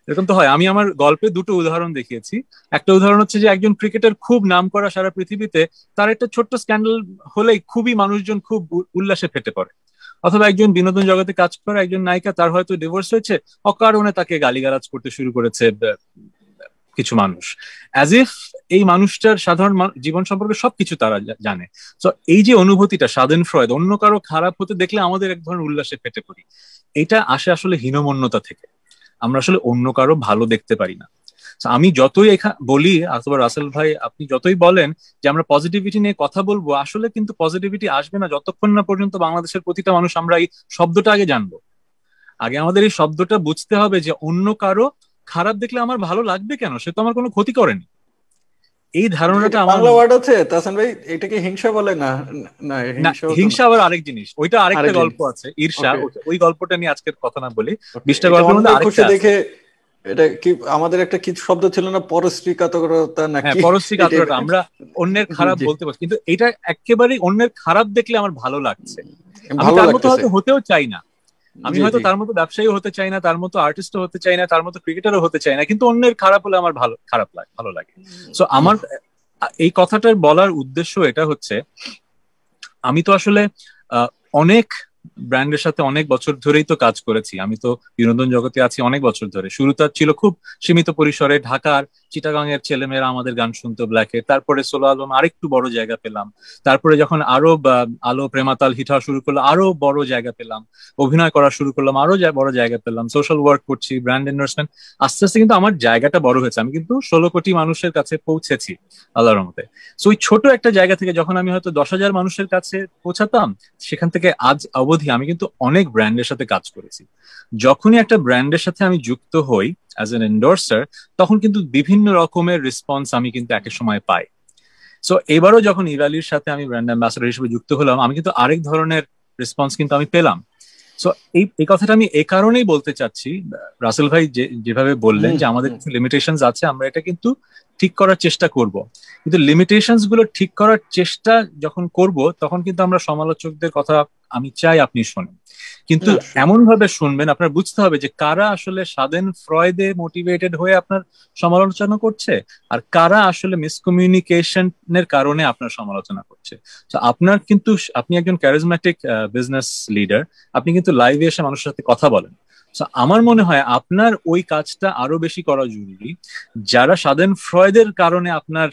এরকম তো হয়। আমি আমার গল্পে দুটো উদাহরণ দেখিয়েছি। একটা উদাহরণ হচ্ছে যে একজন ক্রিকেটার খুব নাম করা সারা পৃথিবীতে, তার একটা ছোট্ট স্ক্যান্ডাল হলেই খুবই মানুষজন খুব উল্লাসে ফেটে পড়ে। অথবা একজন বিনোদন জগতে কাজ করা, একজন নায়িকা, তার হয়তো ডিভোর্স হয়েছে, অকারণে তাকে গালিগালাজ করতে শুরু করেছে কিছু মানুষ। অ্যাজ ইফ এই মানুষটার সাধারণ জীবন সম্পর্কে সবকিছু তারা জানে। তো এই যে অনুভূতিটা স্বাধীন ফ্রয়েড, অন্য কারও খারাপ হতে দেখলে আমাদের এক ধরনের উল্লাসে ফেটে পড়ি। এটা আসে আসলে হীনমন্যতা থেকে। আমরা আসলে অন্য কারও ভালো দেখতে পারি না। আমি যতই বলি অথবা রাসেল ভাই আপনি যতই বলেন যে আমরা পজিটিভিটি নিয়ে কথা বলব আসলে কিন্তু পজিটিভিটি আসবে না যতক্ষণ না পর্যন্ত বাংলাদেশের প্রতিটা মানুষ আমরা এই শব্দটা আগে জানব। আগে আমাদের এই শব্দটা বুঝতে হবে যে অন্য কারও খারাপ দেখলে আমার ভালো লাগবে কেন? সে তো আমার কোনো ক্ষতি করেনি। এই ধারণাটা আমার বাংলা ওয়ার্ড আছে তাহসান ভাই এটাকে হিংসা বলে না না হিংসা হিংসা আবার আরেক জিনিস ওইটা আরেকটা গল্প আছে ঈর্ষা ওই গল্পটা নিয়ে আজকের কথা না বলি। বিশটা গল্পের মধ্যে আরেকটা দেখে এটা কি আমাদের একটা কিছু শব্দ ছিল না? পরশ্রী কাতরতা নাকি? হ্যাঁ পরশ্রী কাতরতা আমরা অন্যের খারাপ বলতে পারছি। কিন্তু এটা একেবারেই অন্যের খারাপ দেখলে আমার ভালো লাগছে। আমি তার মতো হয়তো হতেও চাই না। আমি হয়তো তার মতো ব্যবসায়ী হতে চাই না তার মতো আর্টিস্টও হতে চাই না তার মতো ক্রিকেটারও হতে চাই না। কিন্তু অন্যের খারাপ হলে আমার ভালো খারাপ লাগে ভালো লাগে। সো আমার এই কথাটার বলার উদ্দেশ্য এটা হচ্ছে আমি তো আসলে আহ, অনেক ব্র্যান্ডের সাথে অনেক বছর ধরেই তো কাজ করেছি। আমি তো বিনোদন জগতে আছি অনেক বছর ধরে। শুরুটা ছিল খুব সীমিত পরিসরে ঢাকার চিটাগাং এর ছেলেমেয়েরা আমাদের গান শুনতো ব্ল্যাকে তারপরে সোলো আলম আরেকটু বড় জায়গা পেলাম। তারপরে যখন আরও আলো, প্রেমাতাল হিট হওয়া শুরু করল, আরও বড় জায়গা পেলাম। অভিনয় করা শুরু করলাম, আরও বড় জায়গা পেলাম। সোশ্যাল ওয়ার্ক করছি ব্র্যান্ড এন্ডোর্সমেন্ট আস্তে আস্তে কিন্তু আমার জায়গাটা বড় হয়েছে। আমি কিন্তু ষোলো কোটি মানুষের কাছে পৌঁছেছি, আল্লাহর রহমতে। সো ওই ছোট একটা জায়গা থেকে যখন আমি হয়তো দশ হাজার মানুষের কাছে পৌঁছাতাম, সেখান থেকে আজ অবধি আমি কিন্তু অনেক ব্র্যান্ডের সাথে কাজ করেছি। যখনই একটা ব্র্যান্ডের সাথে আমি যুক্ত হই অ্যাজ এন এন্ডোর্সার তখন কিন্তু বিভিন্ন রকমের রেসপন্স আমি কিন্তু একের সময় পাই। সো এবারও যখন ইরালির সাথে আমি ব্র্যান্ড অ্যাম্বাসেডর হিসেবে যুক্ত হলাম আমি কিন্তু আরেক ধরনের রেসপন্স কিন্তু আমি পেলাম। সো এই এই কথাটা আমি এই কারণেই বলতে চাচ্ছি রাসেল ভাই যে যেভাবে বললেন যে আমাদের কিছু লিমিটেশন আছে আমরা এটা কিন্তু ঠিক করার চেষ্টা করব। কিন্তু লিমিটেশনগুলো ঠিক করার চেষ্টা যখন করব তখন কিন্তু আমরা সমালোচকদের কথা আমি চাই আপনি শোনেন। কিন্তু এমন ভাবে শুনবেন আপনার বুঝতে হবে যে কারা আসলে স্বাধীন ফ্রয়েদে মোটিভেটেড হয়ে আপনার সমালোচনা করছে আর কারা আসলে মিসকমিউনিকেশনের কারণে আপনার সমালোচনা করছে। তো আপনার কিন্তু আপনি একজন ক্যারিজম্যাটিক বিজনেস লিডার আপনি কিন্তু লাইভে এসে মানুষের সাথে কথা বলেন। তো আমার মনে হয় আপনার ওই কাজটা আরও বেশি করা জরুরি। যারা স্বাধীন ফ্রয়েদের কারণে আপনার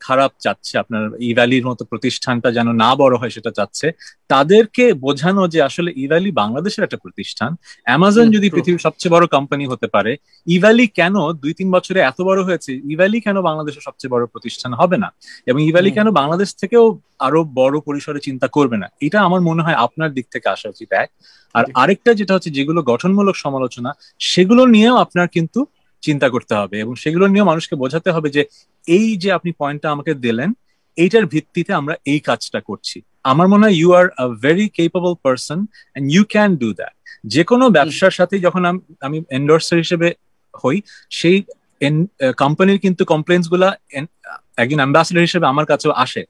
খারাপ চাচ্ছে আপনার ইভ্যালির মতো প্রতিষ্ঠানটা যেন না বড় হয় সেটা চাচ্ছে। তাদেরকে বোঝানো যে আসলে ইভ্যালি বাংলাদেশের একটা প্রতিষ্ঠান। অ্যামাজন যদি পৃথিবীর সবচেয়ে বড় কোম্পানি হতে পারে ইভ্যালি কেন দুই তিন বছরে এত বড় হয়েছে? ইভ্যালি কেন বাংলাদেশের সবচেয়ে বড় প্রতিষ্ঠান হবে না? এবং ইভ্যালি। কেন বাংলাদেশ থেকেও আরও বড় পরিসরে চিন্তা করবে না? এটা আমার মনে হয় আপনার দিক থেকে আসা উচিত এক। আর আরেকটা যেটা হচ্ছে যেগুলো গঠনমূলক সমালোচনা সেগুলো নিয়েও আপনার কিন্তু চিন্তা করতে হবে এবং সেগুলো নিয়ে মানুষকে বোঝাতে হবে যে এই যে আপনি পয়েন্টটা আমাকে দিলেন এইটার ভিত্তিতে আমরা এই কাজটা করছি। আমার মনে হয় you are a very capable person and you can do that যে কোনো ব্যবসার সাথে যখন আমি এন্ডোর্সার হিসেবে হই সেই কোম্পানির কিন্তু কমপ্লেন্সগুলা একজন অ্যাম্বাসেডার হিসেবে আমার কাছেও আসে।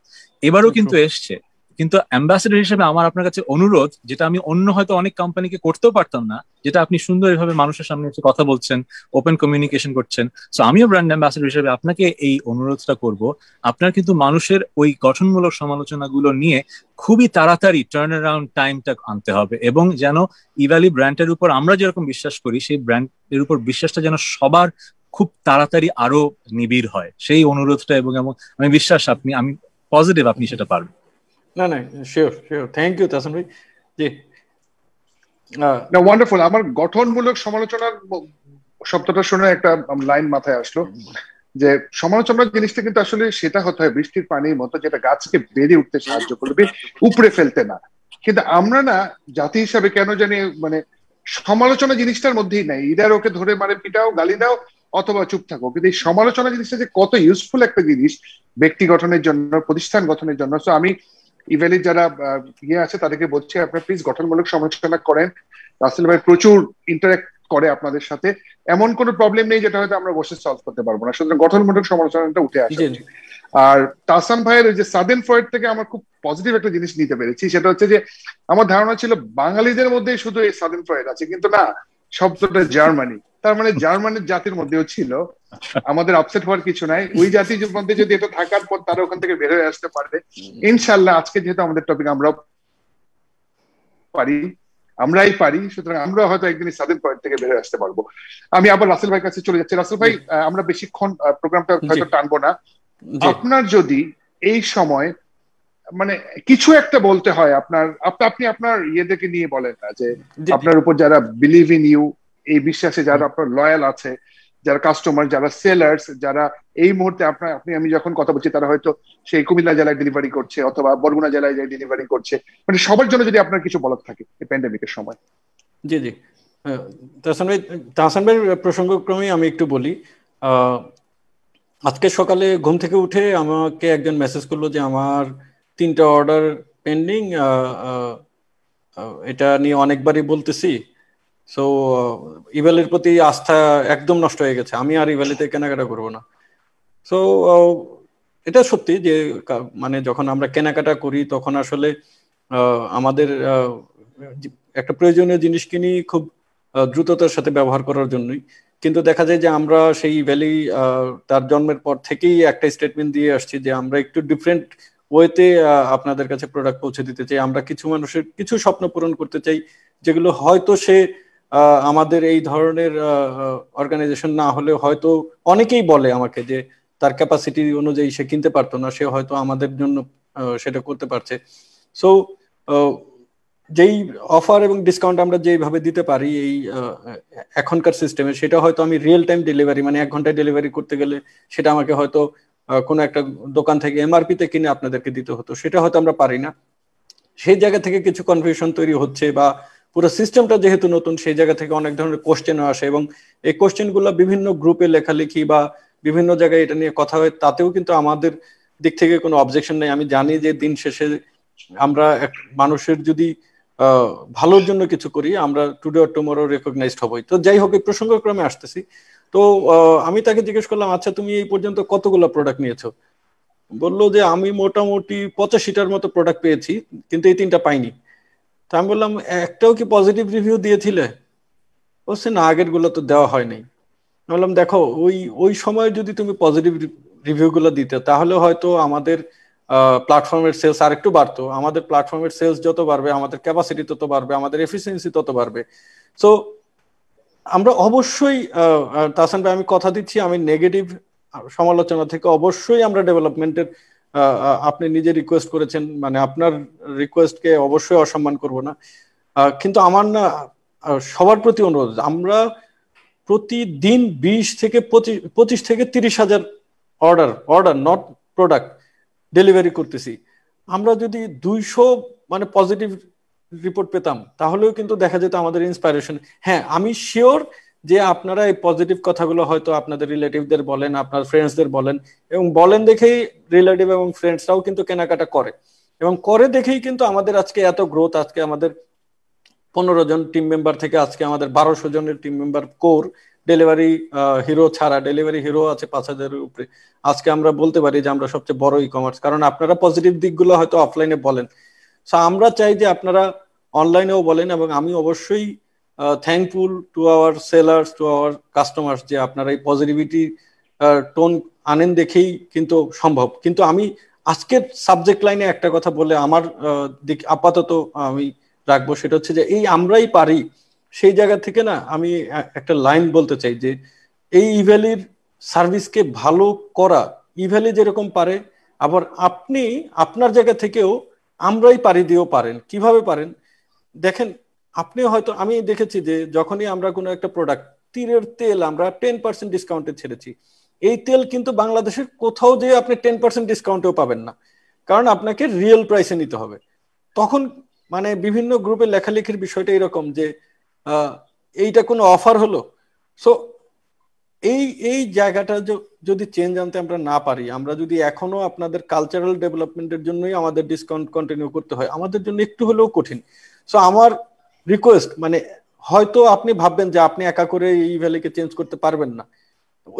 এবারও কিন্তু এসছে। কিন্তু অ্যাম্বাসেডার হিসেবে আমার আপনার কাছে অনুরোধ, যেটা আমি অন্য হয়তো অনেক কোম্পানিকে করতেও পারতাম না, যেটা আপনি সুন্দর এভাবে মানুষের সামনে এসে কথা বলছেন ওপেন কমিউনিকেশন করছেন। সো আমিও ব্র্যান্ড অ্যাম্বাসেডার হিসেবে আপনাকে এই অনুরোধটা করব। আপনার কিন্তু মানুষের ওই গঠনমূলক সমালোচনাগুলো নিয়ে খুবই তাড়াতাড়ি টার্ন অ্যারাউন্ড টাইমটা আনতে হবে এবং যেন ইভ্যালি ব্র্যান্ডের উপর আমরা যেরকম বিশ্বাস করি, সেই ব্র্যান্ডের উপর বিশ্বাসটা যেন সবার খুব তাড়াতাড়ি আরও নিবিড় হয়। সেই অনুরোধটা এবং আমি বিশ্বাস আপনি আমি পজিটিভ আপনি সেটা পারবেন। না না শিওর শিওর থ্যাংক ইউ ভাই জি না ওয়ান্ডারফুল আমার গঠনমূলক সমালোচনার শব্দটা শুনে একটা লাইন মাথায় আসলো যে জিনিসটা কিন্তু আসলে সেটা হতে হয় বৃষ্টির পানির মতো যেটা গাছকে বেড়ে উঠতে সাহায্য করবে উপড়ে ফেলতে না। কিন্তু আমরা না জাতি হিসাবে কেন জানি মানে সমালোচনা জিনিসটার মধ্যেই নাই। ইদার ওকে ধরে মানে পিটাও, গালি দাও, অথবা চুপ থাকো। কিন্তু এই সমালোচনা জিনিসটা যে কত ইউজফুল একটা জিনিস ব্যক্তি গঠনের জন্য, প্রতিষ্ঠান গঠনের জন্য। আমি ইভেলির যারা ইয়ে আছে তাদেরকে বলছি আপনার প্লিজ গঠনমূলক সমালোচনা করেন। রাসেল ভাই প্রচুর ইন্টারাক্ট করে আপনাদের সাথে। এমন কোনো প্রবলেম নেই যেটা হয়তো আমরা বসে সলভ করতে পারব না। সুতরাং গঠনমূলক সমালোচনাটা উঠে আসে। আর তাসান ভাইয়ের ওই যে সাদেন ফ্রয়েড থেকে আমার খুব পজিটিভ একটা জিনিস নিতে পেরেছি। সেটা হচ্ছে যে আমার ধারণা ছিল বাঙালিদের মধ্যেই শুধু এই সাদেন ফ্রয়েড আছে। কিন্তু না শব্দটা জার্মানি তার মানে জার্মানির জাতির মধ্যেও ছিল। আমাদের আপসেট হওয়ার কিছু নাই। ওই জাতির মধ্যে যদি এটা থাকার পর তারা ওখান থেকে বের হয়ে আসতে পারবে ইনশাল্লাহ আজকে যেহেতু আমাদের টপিক আমরা পারি আমরাই পারি সুতরাং আমরা হয়তো একদিন স্বাধীন পয়েন্ট থেকে বের হয়ে আসতে পারব। আমি আবার রাসেল ভাই কাছে চলে যাচ্ছি। রাসেল ভাই আমরা বেশিক্ষণ প্রোগ্রামটা হয়তো টানবো না। আপনার যদি এই সময় মানে কিছু একটা বলতে হয় আপনার আপনি আপনার ইয়েদেরকে নিয়ে বলেন না যে আপনার উপর যারা বিলিভ ইন ইউ এই বিশ্বাসে যারা আপনার লয়াল আছে যারা কাস্টমার যারা সেলার্স যারা এই মুহূর্তে আপনার আপনি আমি যখন কথা বলছি তারা হয়তো সেই কুমিল্লা জেলায় ডেলিভারি করছে অথবা বরগুনা জেলায় যাই ডেলিভারি করছে। মানে সবার জন্য যদি আপনার কিছু বলার থাকে এই প্যান্ডেমিকের সময়। জি জি। তাহসান ভাই তাহসান ভাইয়ের প্রসঙ্গক্রমে আমি একটু বলি আজকে সকালে ঘুম থেকে উঠে আমাকে একজন মেসেজ করল যে আমার তিনটা অর্ডার পেন্ডিং এটা নিয়ে অনেকবারই বলতেছি। সো ইভেলের প্রতি আস্থা একদম নষ্ট হয়ে গেছে। আমি আর ইভেলিতে কেনাকাটা করব না। সো এটা সত্যি যে মানে যখন আমরা কেনাকাটা করি, তখন আসলে আমাদের একটা প্রয়োজনীয় জিনিস কিনি খুব দ্রুততার সাথে ব্যবহার করার জন্যই। কিন্তু দেখা যায় যে, আমরা সেই ভ্যালি তার জন্মের পর থেকেই একটা স্টেটমেন্ট দিয়ে আসছি যে, আমরা একটু ডিফারেন্ট ওয়েতে আপনাদের কাছে প্রোডাক্ট পৌঁছে দিতে চাই। আমরা কিছু মানুষের, কিছু স্বপ্ন পূরণ করতে চাই, যেগুলো হয়তো সে আমাদের এই ধরনের অর্গানাইজেশন না হলে হয়তো অনেকেই বলে আমাকে যে তার ক্যাপাসিটি অনুযায়ী সে কিনতে পারতো না, সে হয়তো আমাদের জন্য সেটা করতে পারছে। সো যেই অফার এবং ডিসকাউন্ট আমরা যেভাবে দিতে পারি এই এখনকার সিস্টেমে সেটা হয়তো আমি রিয়েল টাইম ডেলিভারি মানে এক ঘন্টায় ডেলিভারি করতে গেলে সেটা আমাকে হয়তো কোনো একটা দোকান থেকে এমআরপিতে কিনে আপনাদেরকে দিতে হতো। সেটা হয়তো আমরা পারি না। সেই জায়গা থেকে কিছু কনফিউশন তৈরি হচ্ছে বা পুরো সিস্টেমটা যেহেতু নতুন, সেই জায়গা থেকে অনেক ধরনের কোশ্চেনও আসে এবং এই কোশ্চেনগুলো বিভিন্ন গ্রুপে লেখালেখি বা বিভিন্ন জায়গায় এটা নিয়ে কথা হয়, তাতেও কিন্তু আমাদের দিক থেকে কোনো অবজেকশন নেই। আমি জানি যে দিন শেষে আমরা এক মানুষের যদি ভালোর জন্য কিছু করি, আমরা টুডে অর টুমোরো রেকগনাইজড হবই। তো যাই হোক, এই প্রসঙ্গক্রমে আসতেছি। তো আমি তাকে জিজ্ঞেস করলাম আচ্ছা তুমি এই পর্যন্ত কতগুলো প্রোডাক্ট নিয়েছো? বলল যে, আমি মোটামুটি পঁচাশিটার মতো প্রোডাক্ট পেয়েছি, কিন্তু এই তিনটা পাইনি। তা আমি বললাম, একটাও কি পজিটিভ রিভিউ দিয়েছিলে? বলছে না আগেরগুলো তো দেওয়া হয় নাই বললাম, দেখো, ওই ওই সময় যদি তুমি পজিটিভ রিভিউ গুলো দিতে, তাহলে হয়তো আমাদের প্ল্যাটফর্মের সেলস আর একটু বাড়তো। আমাদের প্ল্যাটফর্মের সেলস যত বাড়বে, আমাদের ক্যাপাসিটি তত বাড়বে, আমাদের এফিসিয়েন্সি তত বাড়বে। সো আমরা অবশ্যই তাসান ভাই, আমি কথা দিচ্ছি, আমি নেগেটিভ সমালোচনা থেকে অবশ্যই আমরা ডেভেলপমেন্টের আপনি নিজে রিকোয়েস্ট করেছেন মানে আপনার রিকোয়েস্টকে অবশ্যই অসম্মান করব না। কিন্তু আমার না সবার প্রতি অনুরোধ, আমরা প্রতিদিন বিশ থেকে পঁচিশ থেকে তিরিশ হাজার order order not product delivery করতেছি। আমরা যদি দুইশো মানে পজিটিভ রিপোর্ট পেতাম, তাহলেও কিন্তু দেখা যেত আমাদের ইন্সপাইরেশন হ্যাঁ আমি শিওর যে আপনারা এই পজিটিভ কথাগুলো হয়তো আপনাদের রিলেটিভদের বলেন, আপনার ফ্রেন্ডসদের বলেন, এবং বলেন দেখেই রিলেটিভ এবং ফ্রেন্ডসরাও কিন্তু কেনাকাটা করে। এবং করে দেখেই কিন্তু আমাদের আজকে এত গ্রোথ আজকে আমাদের পনেরো জন টিম মেম্বার থেকে আজকে আমাদের বারোশো জনের team member core delivery hero ছাড়া ডেলিভারি হিরো আছে পাঁচ হাজারের উপরে। আজকে আমরা বলতে পারি যে আমরা সবচেয়ে বড় ই কমার্স কারণ আপনারা পজিটিভ দিকগুলো হয়তো অফলাইনে বলেন। সো আমরা চাই যে আপনারা অনলাইনেও বলেন এবং আমি অবশ্যই thankful to our sellers to our customers যে আপনারা এই পজিটিভিটি টোন আনেন দেখেই কিন্তু সম্ভব। কিন্তু আমি আজকের সাবজেক্ট লাইনে একটা কথা বলে আমার দিক আপাতত আমি রাখব, সেটা হচ্ছে যে এই আমরাই পারি, সেই জায়গা থেকে না আমি একটা লাইন বলতে চাই যে এই ইভ্যালির সার্ভিসকে ভালো করা ইভ্যালি যেরকম পারে, আবার আপনি আপনার জায়গা থেকেও আমরাই পারি দিয়েও পারেন। কীভাবে পারেন? দেখেন আপনি হয়তো, আমি দেখেছি যে যখনই আমরা কোনো একটা প্রোডাক্ট তীরের তেল আমরা টেন পার্সেন্ট ডিসকাউন্টে ছেড়েছি, এই তেল কিন্তু বাংলাদেশের কোথাও যে আপনি টেন পার্সেন্ট ডিসকাউন্টেও পাবেন না। কারণ আপনাকে রিয়েল প্রাইসে নিতে হবে। তখন মানে বিভিন্ন গ্রুপে লেখালেখির বিষয়টা এরকম যে এইটা কোনো অফার হলো? সো এই এই জায়গাটা যদি চেঞ্জ আনতে আমরা না পারি, আমরা যদি এখনও আপনাদের কালচারাল ডেভেলপমেন্টের জন্যই আমাদের ডিসকাউন্ট কন্টিনিউ করতে হয়, আমাদের জন্য একটু হলেও কঠিন। সো আমার রিকোয়েস্ট মানে হয়তো আপনি ভাববেন যে আপনি একা করে এই ভ্যালিকে চেঞ্জ করতে পারবেন না।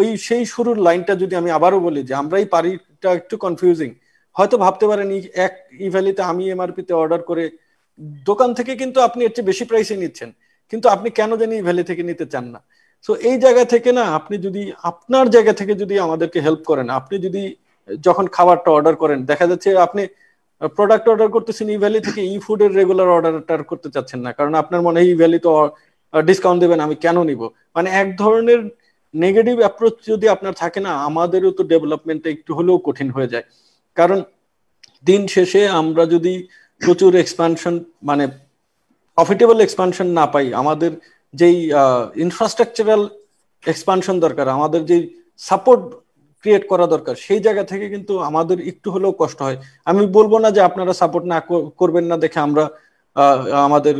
ওই সেই শুরুর লাইনটা যদি আমি আবারও বলি যে আমরাই পারিটা একটু কনফিউজিং হয়তো ভাবতে পারেন এক ই ভ্যালিতে আমি এমআরপিতে অর্ডার করে দোকান থেকে কিন্তু আপনি চেয়ে বেশি প্রাইসে নিচ্ছেন, কিন্তু আপনি কেন জানি ভ্যালি থেকে নিতে চান না। সো এই জায়গা থেকে না আপনি যদি আপনার জায়গা থেকে যদি আমাদেরকে হেল্প করেন, আপনি যদি যখন খাবারটা অর্ডার করেন, দেখা যাচ্ছে আপনি প্রোডাক্ট অর্ডার করতেছেন ই ভ্যালি থেকে ই ফুডের রেগুলার অর্ডারটা করতে চাচ্ছেন না। কারণ আপনার মনে হয় ই ভ্যালি তো ডিসকাউন্ট দেবেন, আমি কেন নিব? মানে এক ধরনের নেগেটিভ অ্যাপ্রোচ যদি আপনার থাকে না, আমাদেরও তো ডেভেলপমেন্টটা একটু হলেও কঠিন হয়ে যায়। কারণ দিন শেষে আমরা যদি প্রচুর এক্সপানশন মানে প্রফিটেবল এক্সপানশন না পাই, আমাদের যেই ইনফ্রাস্ট্রাকচারাল এক্সপানশন দরকার, আমাদের যেই সাপোর্ট ক্রিয়েট করা দরকার। সেই জায়গা থেকে কিন্তু আমাদের একটু হলেও কষ্ট হয়। আমি বলব না যে আপনারা সাপোর্ট না করবেন না, দেখে আমরা আমাদের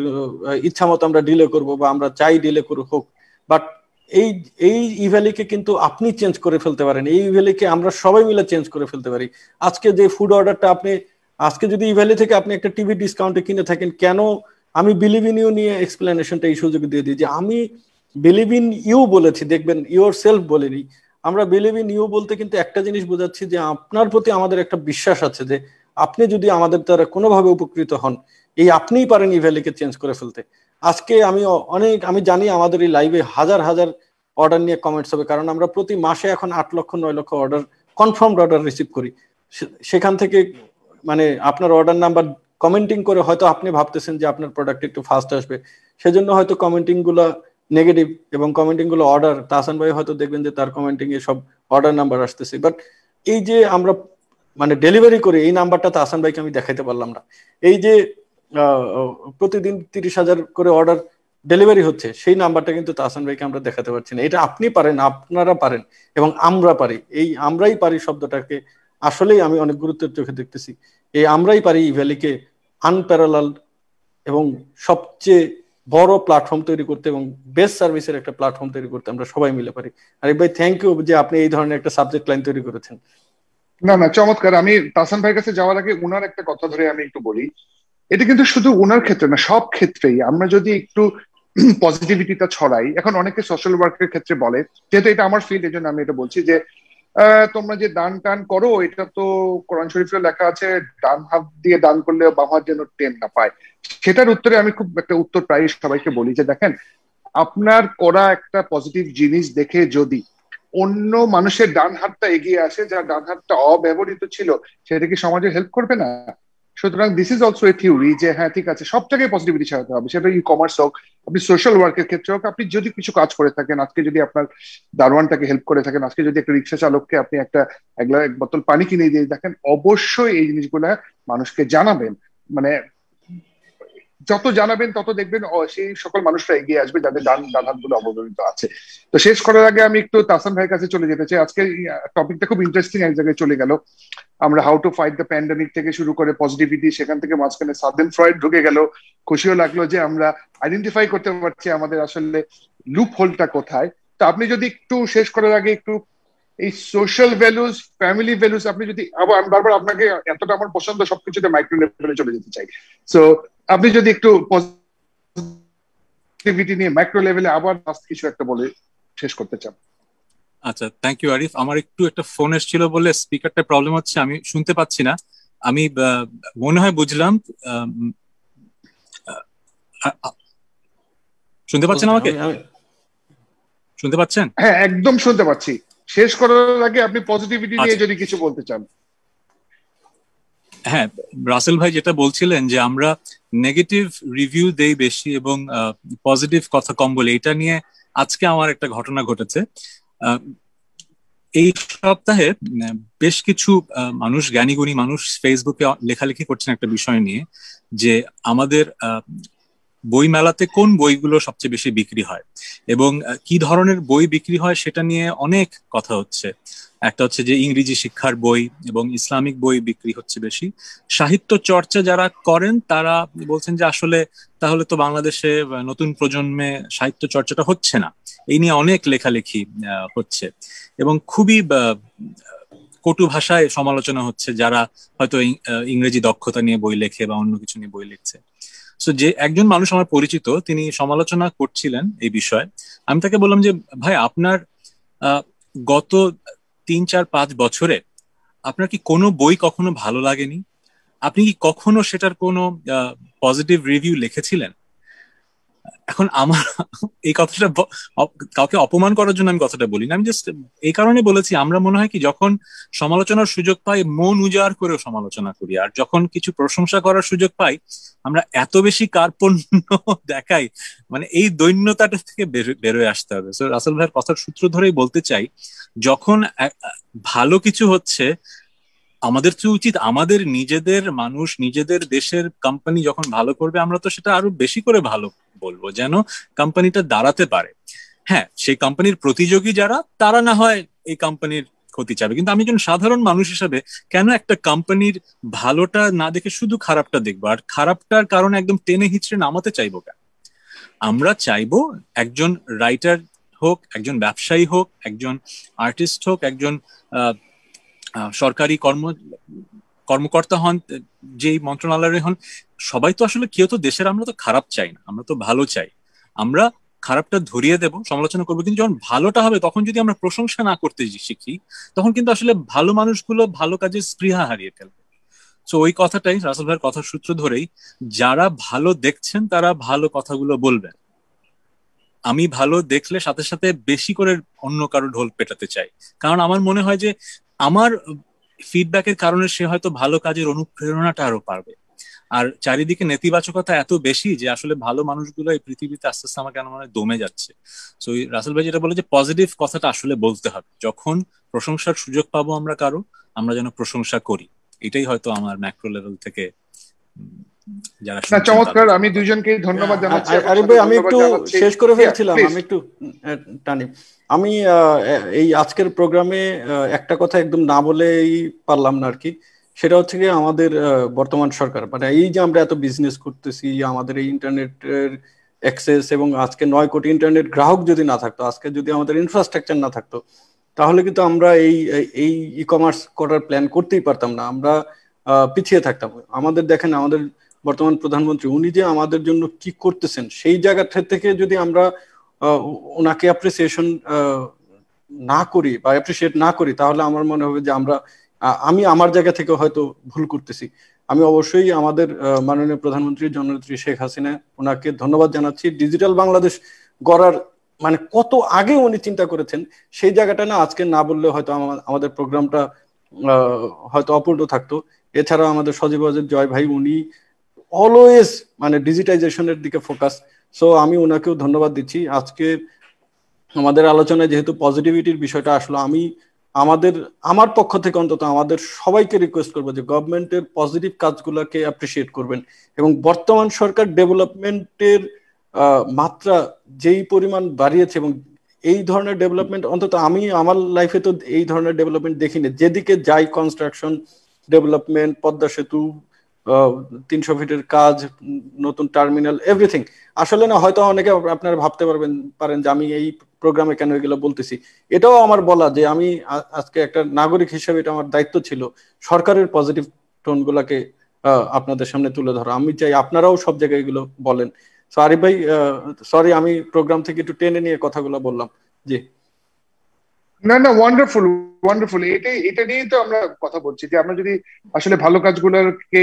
ইচ্ছা মতো আমরা ডিলে করব বা আমরা চাই ডিলে করুক, হোক। বাট এই এই ইভ্যালিকে কিন্তু আপনি চেঞ্জ করে ফেলতে পারেন। এই ইভ্যালিকে আমরা সবাই মিলে চেঞ্জ করে ফেলতে পারি। আজকে যে ফুড অর্ডারটা আপনি, আজকে যদি ইভ্যালি থেকে আপনি একটা টিভি ডিসকাউন্টে কিনে থাকেন, কেন আমি বিলিভ ইন ইউ নিয়ে এক্সপ্লেনেশনটা এই সুযোগ দিয়ে দিই যে আমি বিলিভ ইন ইউ বলেছি, দেখবেন ইউর সেলফ বলিনি। আমরা বিলিভ ইন ইউ বলতে কিন্তু একটা জিনিস বোঝাচ্ছি যে আপনার প্রতি আমাদের একটা বিশ্বাস আছে যে আপনি যদি আমাদের দ্বারা কোনোভাবে উপকৃত হন, এই আপনিই পারেন এই ভ্যালিকে চেঞ্জ করে ফেলতে। আজকে আমি অনেক আমি জানি আমাদের এই লাইভে হাজার হাজার অর্ডার নিয়ে কমেন্টস হবে, কারণ আমরা প্রতি মাসে এখন আট লক্ষ, নয় লক্ষ অর্ডার কনফার্মড অর্ডার রিসিভ করি। সেখান থেকে মানে আপনার অর্ডার নাম্বার কমেন্টিং করে হয়তো আপনি ভাবতেছেন যে আপনার প্রোডাক্ট একটু ফাস্ট আসবে। সেজন্য হয়তো কমেন্টিংগুলো নেগেটিভ এবং কমেন্টিংগুলো অর্ডার তাহসান ভাই হয়তো দেখবেন যে তার কমেন্টিং এ সব অর্ডার নাম্বার আসতেছে। বাট এই যে আমরা মানে ডেলিভারি করি এই নাম্বারটা তাহসান ভাইকে আমি দেখাইতে পারলাম না। এই যে প্রতিদিন তিরিশ হাজার করে অর্ডার ডেলিভারি হচ্ছে, সেই নাম্বারটা কিন্তু তাহসান ভাইকে আমরা দেখাতে পারছি না। এটা আপনি পারেন, আপনারা পারেন এবং আমরা পারি। এই আমরাই পারি শব্দটাকে। আসলেই আমি অনেক গুরুত্বের চোখে দেখতেছি। এই আমরাই পারি এই ভ্যালিকে আনপ্যারালাল এবং সবচেয়ে বড় প্ল্যাটফর্ম তৈরি করতে এবং বেস্ট সার্ভিসের একটা প্ল্যাটফর্ম তৈরি করতে আমরা সবাই মিলে পারি। আরে ভাই থ্যাংক ইউ যে আপনি এই ধরনের একটা সাবজেক্ট লাইন তৈরি করেছেন। না না, চমৎকার। আমি তাসান ভাইয়ের কাছে যাওয়ার আগে উনার একটা কথা ধরে আমি একটু বলি। এটা কিন্তু শুধু ওনার ক্ষেত্রে না, সব ক্ষেত্রেই। আমরা যদি একটু [clears throat] পজিটিভিটিটা ছড়াই, এখন অনেকে সোশ্যাল ওয়ার্কের ক্ষেত্রে বলে, যেহেতু এটা আমার ফিল্ড এই জন্য আমি এটা বলছি যে তোমরা যে দান টান করো, এটা তো কোরআন শরীফে লেখা আছে, ডান হাত দিয়ে দান করলে বাম হাত যেন টেন না পায়। সেটার উত্তরে আমি খুব একটা উত্তর প্রায় সবাইকে বলি যে, দেখেন, আপনার করা একটা পজিটিভ জিনিস দেখে যদি অন্য মানুষের ডান হাতটা এগিয়ে আসে, যার ডান হাতটা অব্যবহৃত ছিল, সেটা কি সমাজে হেল্প করবে না? সুতরাং this is also a theory যে হ্যাঁ ঠিক আছে সব জায়গায় পজিটিভিটি ছাড়াতে হবে। সেটা ই কমার্স হোক, আপনি সোশ্যাল ওয়ার্কের ক্ষেত্রে হোক, আপনি যদি কিছু কাজ করে থাকেন, আজকে যদি আপনার দারোয়ানটাকে হেল্প করে থাকেন, আজকে যদি একটা রিক্সা চালককে আপনি একটা এক বোতল পানি কিনে দিয়ে দেখেন, অবশ্যই এই জিনিসগুলা মানুষকে জানাবেন। মানে যত জানাবেন, তত দেখবেন সেই সকল মানুষরা এগিয়ে আসবে যাদের ডান ডান হাতগুলো অবহেলিত আছে। তো শেষ করার আগে আমি একটু তাসান ভাইয়ের কাছে চলে যেতে চাই। আজকে টপিকটা খুব ইন্টারেস্টিং এক জায়গায় চলে গেল। আমরা how to fight the pandemic থেকে শুরু করে পজিটিভিটি সেখান থেকে মাঝখানে সাদেন ফ্রয়েড ঢুকে গেল। খুশিও লাগল যে আমরা আইডেন্টিফাই করতে পারছি আমাদের আসলে লুপ হোলটা কোথায়। তো আপনি যদি একটু শেষ করার আগে একটু এই সোশ্যাল ভ্যালুস ফ্যামিলি ভ্যালুস আপনি যদি আবার আমি বারবার আপনাকে এতটা আমার পছন্দ সবকিছুতে মাইক্রো লেভেলে চলে যেতে চাই। সো আপনি যদি একটু পজিটিভিটি নিয়ে মাইক্রো লেভেলে আবার কিছু একটা বলে শেষ করতে চান। আচ্ছা থ্যাংক ইউ আরিফ আমার একটু একটা ফোন এসেছিল বলে স্পিকারটা প্রবলেম হচ্ছে আমি শুনতে পাচ্ছি না। আমি মনে হয় বুঝলাম শুনতে পাচ্ছেন আমাকে? শুনতে পাচ্ছেন? হ্যাঁ একদম শুনতে পাচ্ছি। শেষ করার আগে আপনি পজিটিভিটি নিয়ে আচ্ছা। যদি কিছু বলতে চান হ্যাঁ রাসেল ভাই যেটা বলছিলেন যে আমরা নেগেটিভ রিভিউ দেই বেশি এবং পজিটিভ কথা কম বলি এটা নিয়ে আজকে আমার একটা ঘটনা ঘটেছে এই সপ্তাহে বেশ কিছু মানুষ জ্ঞানীগুণী মানুষ ফেসবুকে লেখালেখি করছেন একটা বিষয় নিয়ে যে আমাদের বই মেলাতে কোন বইগুলো সবচেয়ে বেশি বিক্রি হয়? এবং কি ধরনের বই বিক্রি হয় সেটা নিয়ে অনেক কথা হচ্ছে। একটা হচ্ছে যে ইংরেজি শিক্ষার বই এবং ইসলামিক বই বিক্রি হচ্ছে বেশি। সাহিত্য চর্চা যারা করেন, তারা বলছেন যে আসলে তাহলে তো বাংলাদেশে নতুন প্রজন্মে সাহিত্য চর্চাটা হচ্ছে না। এই নিয়ে অনেক লেখালেখি হচ্ছে। এবং খুবই কটু ভাষায় সমালোচনা হচ্ছে যারা হয়তো ইংরেজি দক্ষতা নিয়ে বই লেখে বা অন্য কিছু নিয়ে বই লিখছে। সো যে একজন মানুষ আমার পরিচিত, তিনি সমালোচনা করছিলেন এই বিষয়ে। আমি তাকে বললাম যে, ভাই, আপনার গত তিন, চার, পাঁচ বছরে আপনার কি কোনো বই কখনো ভালো লাগেনি? আপনি কি কখনো সেটার কোনো পজিটিভ রিভিউ লিখেছিলেন? এখন আমার এই কথাটা কাউকে অপমান করার জন্য আমি কথাটা বলি না আমি জাস্ট এই কারণে বলেছি, আমরা মনে হয় কি যখন সমালোচনার সুযোগ পাই, মন উজাড় করেও সমালোচনা করি। আর যখন কিছু প্রশংসা করার সুযোগ পাই, আমরা এত বেশি কার্পণ্য [laughs] দেখাই মানে এই দৈন্যতাটা থেকে বেরোয় আসতে হবে। সো রাসেল ভাইয়ের কথার সূত্র ধরেই বলতে চাই, যখন ভালো কিছু হচ্ছে, আমাদের তো উচিত আমাদের নিজেদের মানুষ, নিজেদের দেশের কোম্পানি যখন ভালো করবে, আমরা তো সেটা আরও বেশি করে ভালো বলব যেন কোম্পানিটা দাঁড়াতে পারে। হ্যাঁ সেই কোম্পানির প্রতিযোগী যারা, তারা না হয় এই কোম্পানির ক্ষতি চাবে। কিন্তু আমি একজন সাধারণ মানুষ হিসাবে কেন একটা কোম্পানির ভালোটা না দেখে শুধু খারাপটা দেখব? আর খারাপটার কারণে একদম টেনে হিচড়ে নামাতে চাইব কেন? আমরা চাইব একজন রাইটার হোক, একজন ব্যবসায়ী হোক, একজন আর্টিস্ট হোক, একজন সরকারি কর্ম কর্মকর্তা হন, যেই মন্ত্রণালয়ের হন, সবাই তো আসলে কেউ তো দেশের, আমরা তো খারাপ চাই না, আমরা তো ভালো চাই। আমরা খারাপটা ধরিয়ে দেব, সমালোচনা করব, কিন্তু যখন ভালোটা হবে, তখন যদি আমরা প্রশংসা না করতে শিখি, তখন কিন্তু আসলে ভালো মানুষগুলো ভালো কাজে স্পৃহা হারিয়ে ফেলবে। তো ওই কথাটাই রাসেল ভাইয়ের কথার সূত্র ধরেই, যারা ভালো দেখছেন, তারা ভালো কথাগুলো বলবেন। আমি ভালো দেখলে সাথে সাথে বেশি করে অন্য কারও ঢোল পেটাতে চাই। কারণ আমার মনে হয় যে, আমার ফিডব্যাকের কারণে সে হয়তো ভালো কাজের অনুপ্রেরণাটা আরও পারবে। আর চারিদিকে নেতিবাচকতা এত বেশি যে আসলে ভালো মানুষগুলো এই পৃথিবীতে আস্তে আস্তে আমার কেন মনে দমে যাচ্ছে। তো রাসেল ভাই যেটা বলে যে পজিটিভ কথাটা আসলে বলতে হবে। যখন প্রশংসার সুযোগ পাবো আমরা কারও আমরা যেন প্রশংসা করি। এটাই হয়তো আমার ম্যাক্রো লেভেল থেকে চমৎকার। আমি দুজনকে ধন্যবাদ জানাচ্ছি। আরে ভাই আমি একটু শেষ করে ফেলছিলাম। আমি একটু টানি। আমি এই আজকের প্রোগ্রামে একটা কথা একদম না বলেই পারলাম না আর কি সেটা হচ্ছে কি আমাদের বর্তমান সরকার। মানে এই যে আমরা এত বিজনেস করতেছি, আমাদের এই ইন্টারনেটের অ্যাক্সেস এবং আজকে নয় কোটি ইন্টারনেট গ্রাহক যদি না থাকতো, আজকে যদি আমাদের ইনফ্রাস্ট্রাকচার না থাকতো, তাহলে কিন্তু আমরা এই এই ই কমার্স করার প্ল্যান করতেই পারতাম না। আমরা পিছিয়ে থাকতাম। আমাদের দেখেন, আমাদের বর্তমান প্রধানমন্ত্রী, উনি যে আমাদের জন্য কি করতেছেন, সেই জায়গা থেকে যদি আমরা ওনাকে অ্যাপ্রিসিয়েশন না করি বা অ্যাপ্রিসিয়েট না করি, তাহলে আমার মনে হবে যে আমরা আমি আমার জায়গা থেকে হয়তো ভুল করতেছি। আমি অবশ্যই আমাদের মাননীয় প্রধানমন্ত্রী জননেত্রী শেখ হাসিনা, ওনাকে ধন্যবাদ জানাচ্ছি। ডিজিটাল বাংলাদেশ গড়ার মানে কত আগে উনি চিন্তা করেছেন, সেই জায়গাটা না আজকে না বললে হয়তো আমাদের প্রোগ্রামটা হয়তো অপূর্ণ থাকতো। এছাড়াও আমাদের সজীব জয় ভাই, উনি অলওয়েজ মানে ডিজিটাইজেশনের দিকে ফোকাস সো আমি ওনাকেও ধন্যবাদ দিচ্ছি। আজকে আমাদের আলোচনায় যেহেতু পজিটিভিটির বিষয়টা আসলো, আমি আমাদের, আমার পক্ষ থেকে অন্তত আমাদের সবাইকে রিকোয়েস্ট করব যে গভর্নমেন্টের পজিটিভ কাজগুলোকে অ্যাপ্রিসিয়েট করবেন এবং বর্তমান সরকার ডেভেলপমেন্টের মাত্রা যেই পরিমাণ বাড়িয়েছে এবং এই ধরনের ডেভেলপমেন্ট অন্তত আমি আমার লাইফে তো এই ধরনের ডেভেলপমেন্ট দেখিনি। যেদিকে যাই কনস্ট্রাকশন ডেভেলপমেন্ট পদ্মা সেতু তিনশো ফিটের কাজ, নতুন টার্মিনাল এভরিথিং আসলে না, হয়তো অনেকে আপনারা ভাবতে পারবেন, পারেন যে আমি এই প্রোগ্রামে কেন এগুলো বলতেছি। এটাও আমার বলা যে আমি আজকে একটা নাগরিক হিসেবে এটা আমার দায়িত্ব ছিল, সরকারের পজিটিভ টোন গুলাকে আপনাদের সামনে তুলে ধরা। আমি চাই আপনারাও সব জায়গায় এগুলো বলেন। সরি ভাই সরি আমি প্রোগ্রাম থেকে একটু টেনে নিয়ে কথাগুলো বললাম। জি। না না ওয়ান্ডারফুল ওয়ান্ডারফুল এটাই, এটা নিয়েই তো আমরা কথা বলছি যে আমরা যদি আসলে ভালো কাজগুলোকে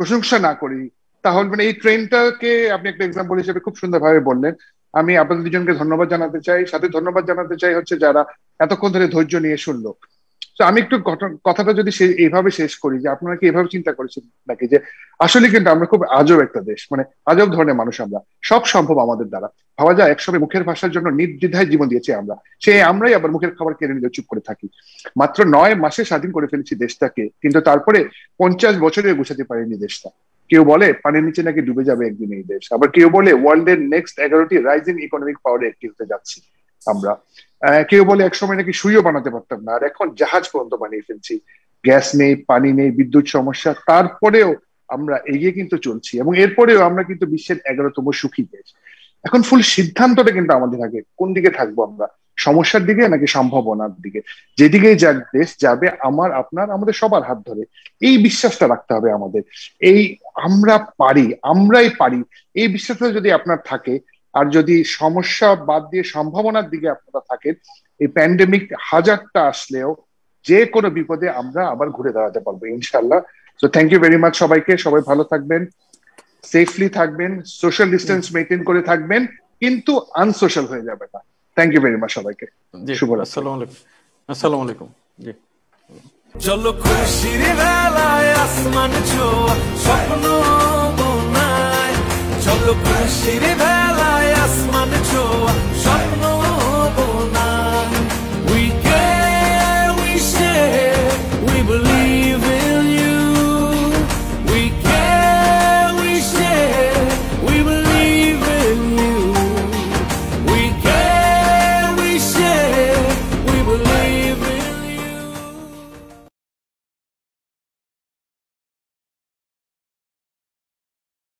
প্রশংসা না করি, তাহলে মানে এই ট্রেনটাকে আপনি একটা এক্সাম্পল হিসেবে খুব সুন্দরভাবে বললেন। আমি আপনাদের দুজনকে ধন্যবাদ জানাতে চাই। সাথে ধন্যবাদ জানাতে চাই হচ্ছে যারা এতক্ষণ ধরে ধৈর্য নিয়ে শুনলো। তো আমি একটু কথাটা যদি এইভাবে শেষ করি, যে আপনারা কি এভাবে চিন্তা করেছেন নাকি? যে আসলে কিন্তু আমরা খুব আজব একটা দেশ মানে আজব ধরনের মানুষ আমরা, সব সম্ভব আমাদের দ্বারা। ভাবা যায়, একসময় মুখের ভাষার জন্য নির্দ্বিধায় জীবন দিয়েছি আমরা। সে আমরাই আবার মুখের খাবার কেড়ে নিলে চুপ করে থাকি। মাত্র নয় মাসে স্বাধীন করে ফেলেছি দেশটাকে, কিন্তু তারপরে পঞ্চাশ বছরে গুছাতে পারিনি দেশটা। কেউ বলে, পানির নিচে নাকি ডুবে যাবে একদিন এই দেশ। আবার কেউ বলে ওয়ার্ল্ডের নেক্সট এগারোটি রাইজিং ইকোনমিক পাওয়ারে একটি হতে যাচ্ছি আমরা। কেউ বলে একসময় নাকি সুইও বানাতে পারতাম না। আর এখন জাহাজ পর্যন্ত বানিয়ে ফেলছি। গ্যাস নেই, পানি নেই, বিদ্যুৎ সমস্যা। তারপরেও আমরা এগিয়ে কিন্তু চলছি এবং এরপরেও আমরা কিন্তু বিশ্বের এগারোতম সুখী দেশ। এখন ফুল সিদ্ধান্তটা কিন্তু আমাদের আগে কোন দিকে থাকব আমরা? সমস্যার দিকে নাকি সম্ভাবনার দিকে? যেদিকেই যাক দেশ যাবে, আমার, আপনার, আমাদের সবার হাত ধরে। এই বিশ্বাসটা রাখতে হবে আমাদের। এই আমরা পারি, আমরাই পারি। এই বিশ্বাসটা যদি আপনার থাকে আর যদি সমস্যা বাদ দিয়ে সম্ভাবনার দিকে আপনারা থাকেন এই প্যান্ডেমিক হাজারটা আসলেও যে কোনো বিপদে আমরা আবার ঘুরে দাঁড়াতে পারব ইনশাল্লাহ তো থ্যাংক ইউ ভেরি মাচ সবাইকে সবাই ভালো থাকবেন সেফলি থাকবেন সোশ্যাল ডিস্টেন্স মেনটেন করে থাকবেন কিন্তু আনসোশ্যাল হয়ে যাবে না। থ্যাংক ইউ ভেরি মাচ সবাইকে। শুভরাত্রি। আসসালামু আলাইকুম। জি। চলো খুশির বেলায় আসমান ছোঁয়া স্বপ্ন চলো খুশির ভেলায় আসমান ছোয়া স্বপ্ন